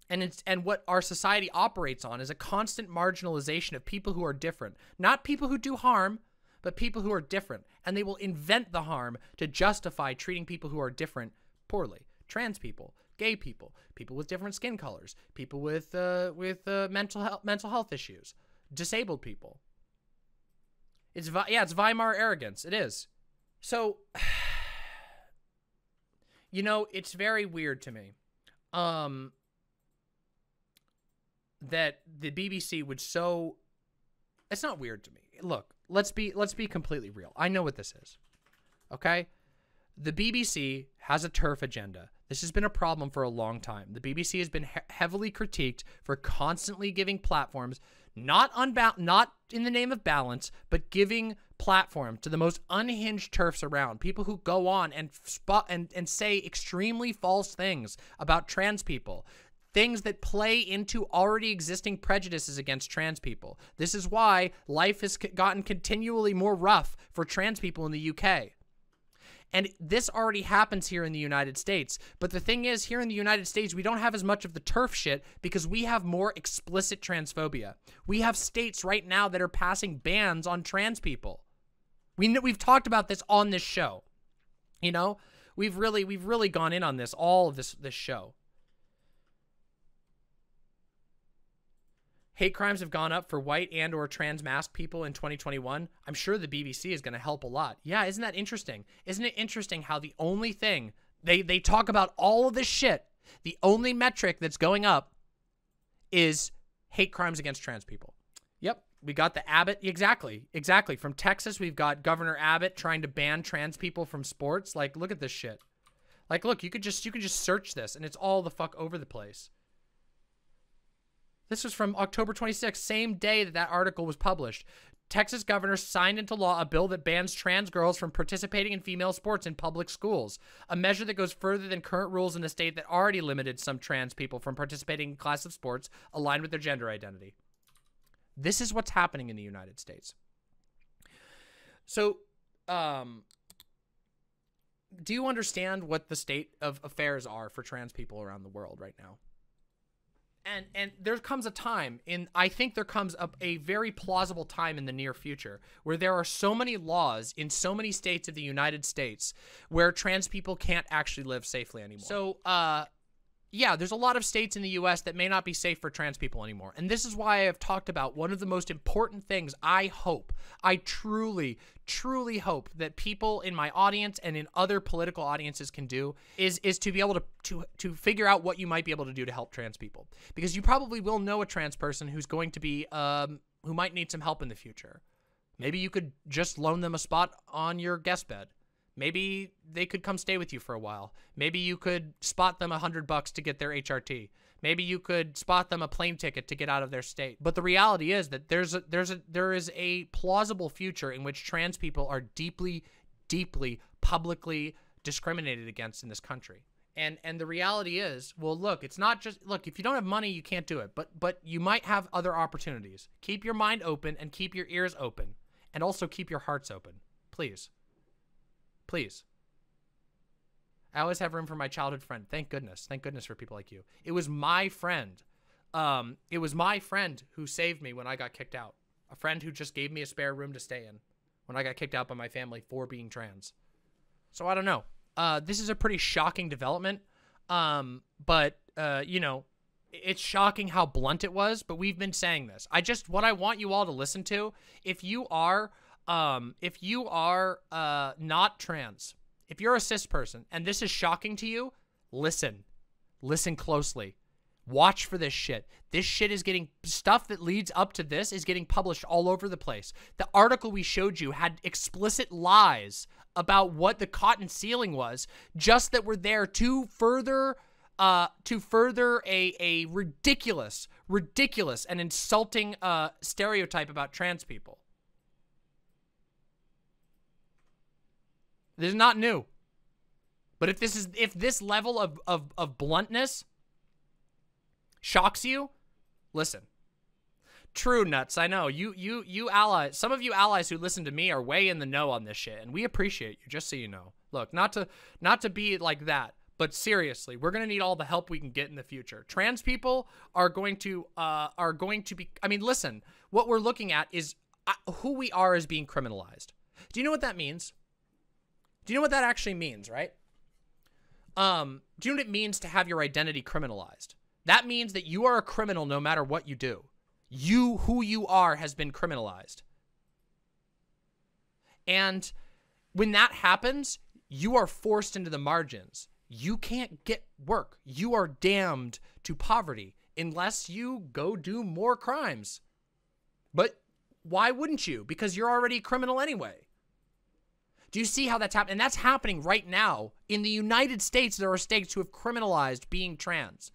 and it's and what our society operates on is a constant marginalization of people who are different. Not people who do harm but people who are different. And they will invent the harm to justify treating people who are different poorly. Trans people gay people people with different skin colors people with uh, with uh, mental health mental health issues disabled people. It's yeah it's weimar arrogance. It is. So you know it's very weird to me. Um that the BBC would so it's not weird to me. Look, let's be let's be completely real. I know what this is. Okay? The BBC has a TERF agenda. This has been a problem for a long time. The BBC has been he heavily critiqued for constantly giving platforms not unbound not in the name of balance, but giving platform to the most unhinged TERFs around. People who go on and spot and, and say extremely false things about trans people things that play into already existing prejudices against trans people. This is why life has gotten continually more rough for trans people in the UK. And this already happens here in the United States. But the thing is, here in the United States, we don't have as much of the TERF shit because we have more explicit transphobia. We have states right now that are passing bans on trans people. We we've talked about this on this show. You know, we've really we've really gone in on this all of this this show. Hate crimes have gone up for white and or trans masked people in 2021 i'm sure the bbc is going to help a lot yeah isn't that interesting isn't it interesting how the only thing they they talk about all of this shit the only metric that's going up is hate crimes against trans people. Yep, we got the Abbott exactly, exactly. From Texas, we've got Governor Abbott trying to ban trans people from sports. Like, look at this shit. Like, look, you could just you could just search this, and it's all the fuck over the place. This was from October 26th, same day that that article was published. Texas governor signed into law a bill that bans trans girls from participating in female sports in public schools, a measure that goes further than current rules in the state that already limited some trans people from participating in class of sports aligned with their gender identity. This is what's happening in the United States. So, um, do you understand what the state of affairs are for trans people around the world right now? And and there comes a time in i think there comes a, a very plausible time in the near future where there are so many laws in so many states of the united states where trans people can't actually live safely anymore. So uh yeah, there's a lot of states in the US that may not be safe for trans people anymore. And this is why I have talked about one of the most important things I hope, I truly, truly hope that people in my audience and in other political audiences can do is is to be able to to to figure out what you might be able to do to help trans people. Because you probably will know a trans person who's going to be um who might need some help in the future. Maybe you could just loan them a spot on your guest bed. Maybe they could come stay with you for a while. Maybe you could spot them a hundred bucks to get their HRT. Maybe you could spot them a plane ticket to get out of their state. But the reality is that there's a, there's a there is a plausible future in which trans people are deeply, deeply, publicly discriminated against in this country. And and the reality is, well, look, it's not just look. If you don't have money, you can't do it. But but you might have other opportunities. Keep your mind open and keep your ears open, and also keep your hearts open, please. Please. I always have room for my childhood friend. Thank goodness. Thank goodness for people like you. It was my friend. Um, it was my friend who saved me when I got kicked out. A friend who just gave me a spare room to stay in when I got kicked out by my family for being trans. So I don't know. Uh, this is a pretty shocking development. Um, but uh, you know, it's shocking how blunt it was, but we've been saying this. I just what I want you all to listen to, if you are um, if you are uh, not trans, if you're a cis person and this is shocking to you, listen. Listen closely. Watch for this shit. This shit is getting stuff that leads up to this is getting published all over the place. The article we showed you had explicit lies about what the cotton ceiling was, just that were there to further uh to further a a ridiculous, ridiculous and insulting uh stereotype about trans people. This is not new. But if this is if this level of, of, of bluntness shocks you, listen. True nuts. I know you you you allies. Some of you allies who listen to me are way in the know on this shit, and we appreciate you. Just so you know. Look, not to not to be like that, but seriously, we're gonna need all the help we can get in the future. Trans people are going to uh are going to be. I mean, listen. What we're looking at is uh, who we are is being criminalized. Do you know what that means? Do you know what that actually means, right? Um, do you know what it means to have your identity criminalized? That means that you are a criminal no matter what you do. You, who you are, has been criminalized. And when that happens, you are forced into the margins. You can't get work. You are damned to poverty unless you go do more crimes. But why wouldn't you? Because you're already a criminal anyway. Do you see how that's happening? And that's happening right now. In the United States, there are states who have criminalized being trans.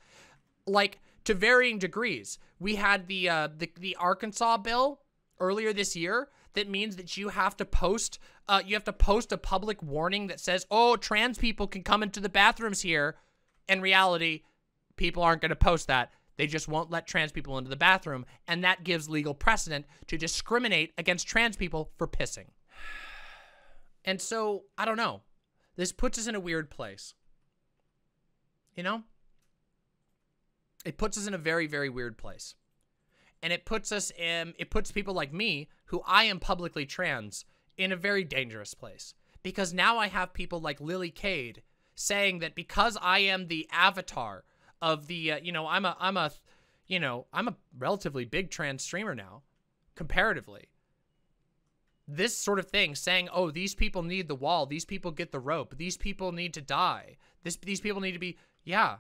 Like, to varying degrees. We had the, uh, the, the Arkansas bill earlier this year that means that you have to post uh, you have to post a public warning that says, oh, trans people can come into the bathrooms here. In reality, people aren't going to post that. They just won't let trans people into the bathroom. And that gives legal precedent to discriminate against trans people for pissing. And so, I don't know. This puts us in a weird place. You know? It puts us in a very, very weird place. And it puts us in, it puts people like me, who I am publicly trans, in a very dangerous place. Because now I have people like Lily Cade saying that because I am the avatar of the, uh, you know, I'm a, I'm a, you know, I'm a relatively big trans streamer now, comparatively this sort of thing saying, oh, these people need the wall. These people get the rope. These people need to die. This, these people need to be, yeah.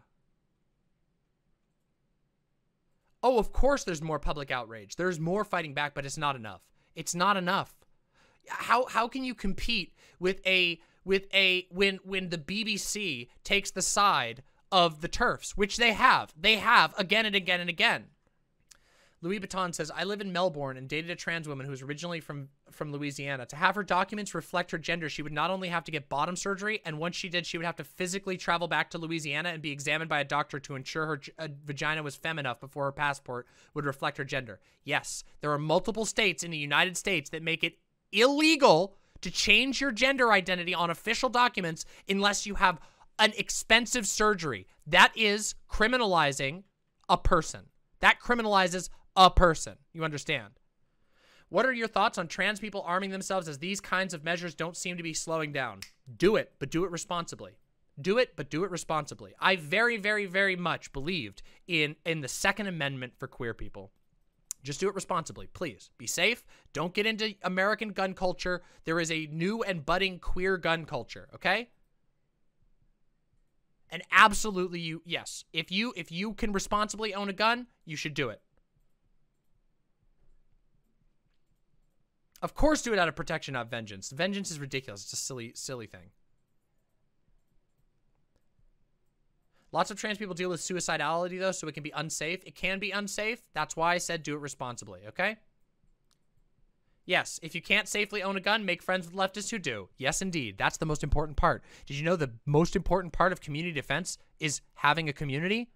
Oh, of course there's more public outrage. There's more fighting back, but it's not enough. It's not enough. How how can you compete with a with a when when the BBC takes the side of the TERFs, which they have. They have again and again and again. Louis Vuitton says, I live in Melbourne and dated a trans woman who was originally from, from Louisiana. To have her documents reflect her gender, she would not only have to get bottom surgery, and once she did, she would have to physically travel back to Louisiana and be examined by a doctor to ensure her uh, vagina was femme enough before her passport would reflect her gender. Yes, there are multiple states in the United States that make it illegal to change your gender identity on official documents unless you have an expensive surgery. That is criminalizing a person. That criminalizes a person. You understand? What are your thoughts on trans people arming themselves as these kinds of measures don't seem to be slowing down? Do it, but do it responsibly. Do it, but do it responsibly. I very, very, very much believed in in the Second Amendment for queer people. Just do it responsibly, please. Be safe. Don't get into American gun culture. There is a new and budding queer gun culture, okay? And absolutely you yes, if you if you can responsibly own a gun, you should do it. Of course, do it out of protection, not vengeance. Vengeance is ridiculous. It's a silly, silly thing. Lots of trans people deal with suicidality, though, so it can be unsafe. It can be unsafe. That's why I said do it responsibly, okay? Yes, if you can't safely own a gun, make friends with leftists who do. Yes, indeed. That's the most important part. Did you know the most important part of community defense is having a community?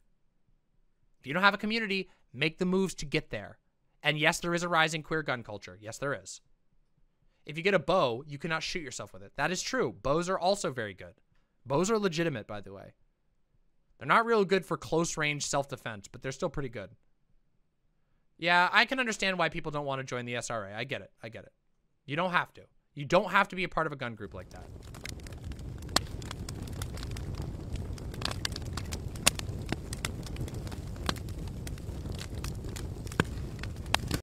If you don't have a community, make the moves to get there. And yes, there is a rising queer gun culture. Yes, there is. If you get a bow, you cannot shoot yourself with it. That is true. Bows are also very good. Bows are legitimate, by the way. They're not real good for close range self defense, but they're still pretty good. Yeah, I can understand why people don't want to join the SRA. I get it. I get it. You don't have to. You don't have to be a part of a gun group like that.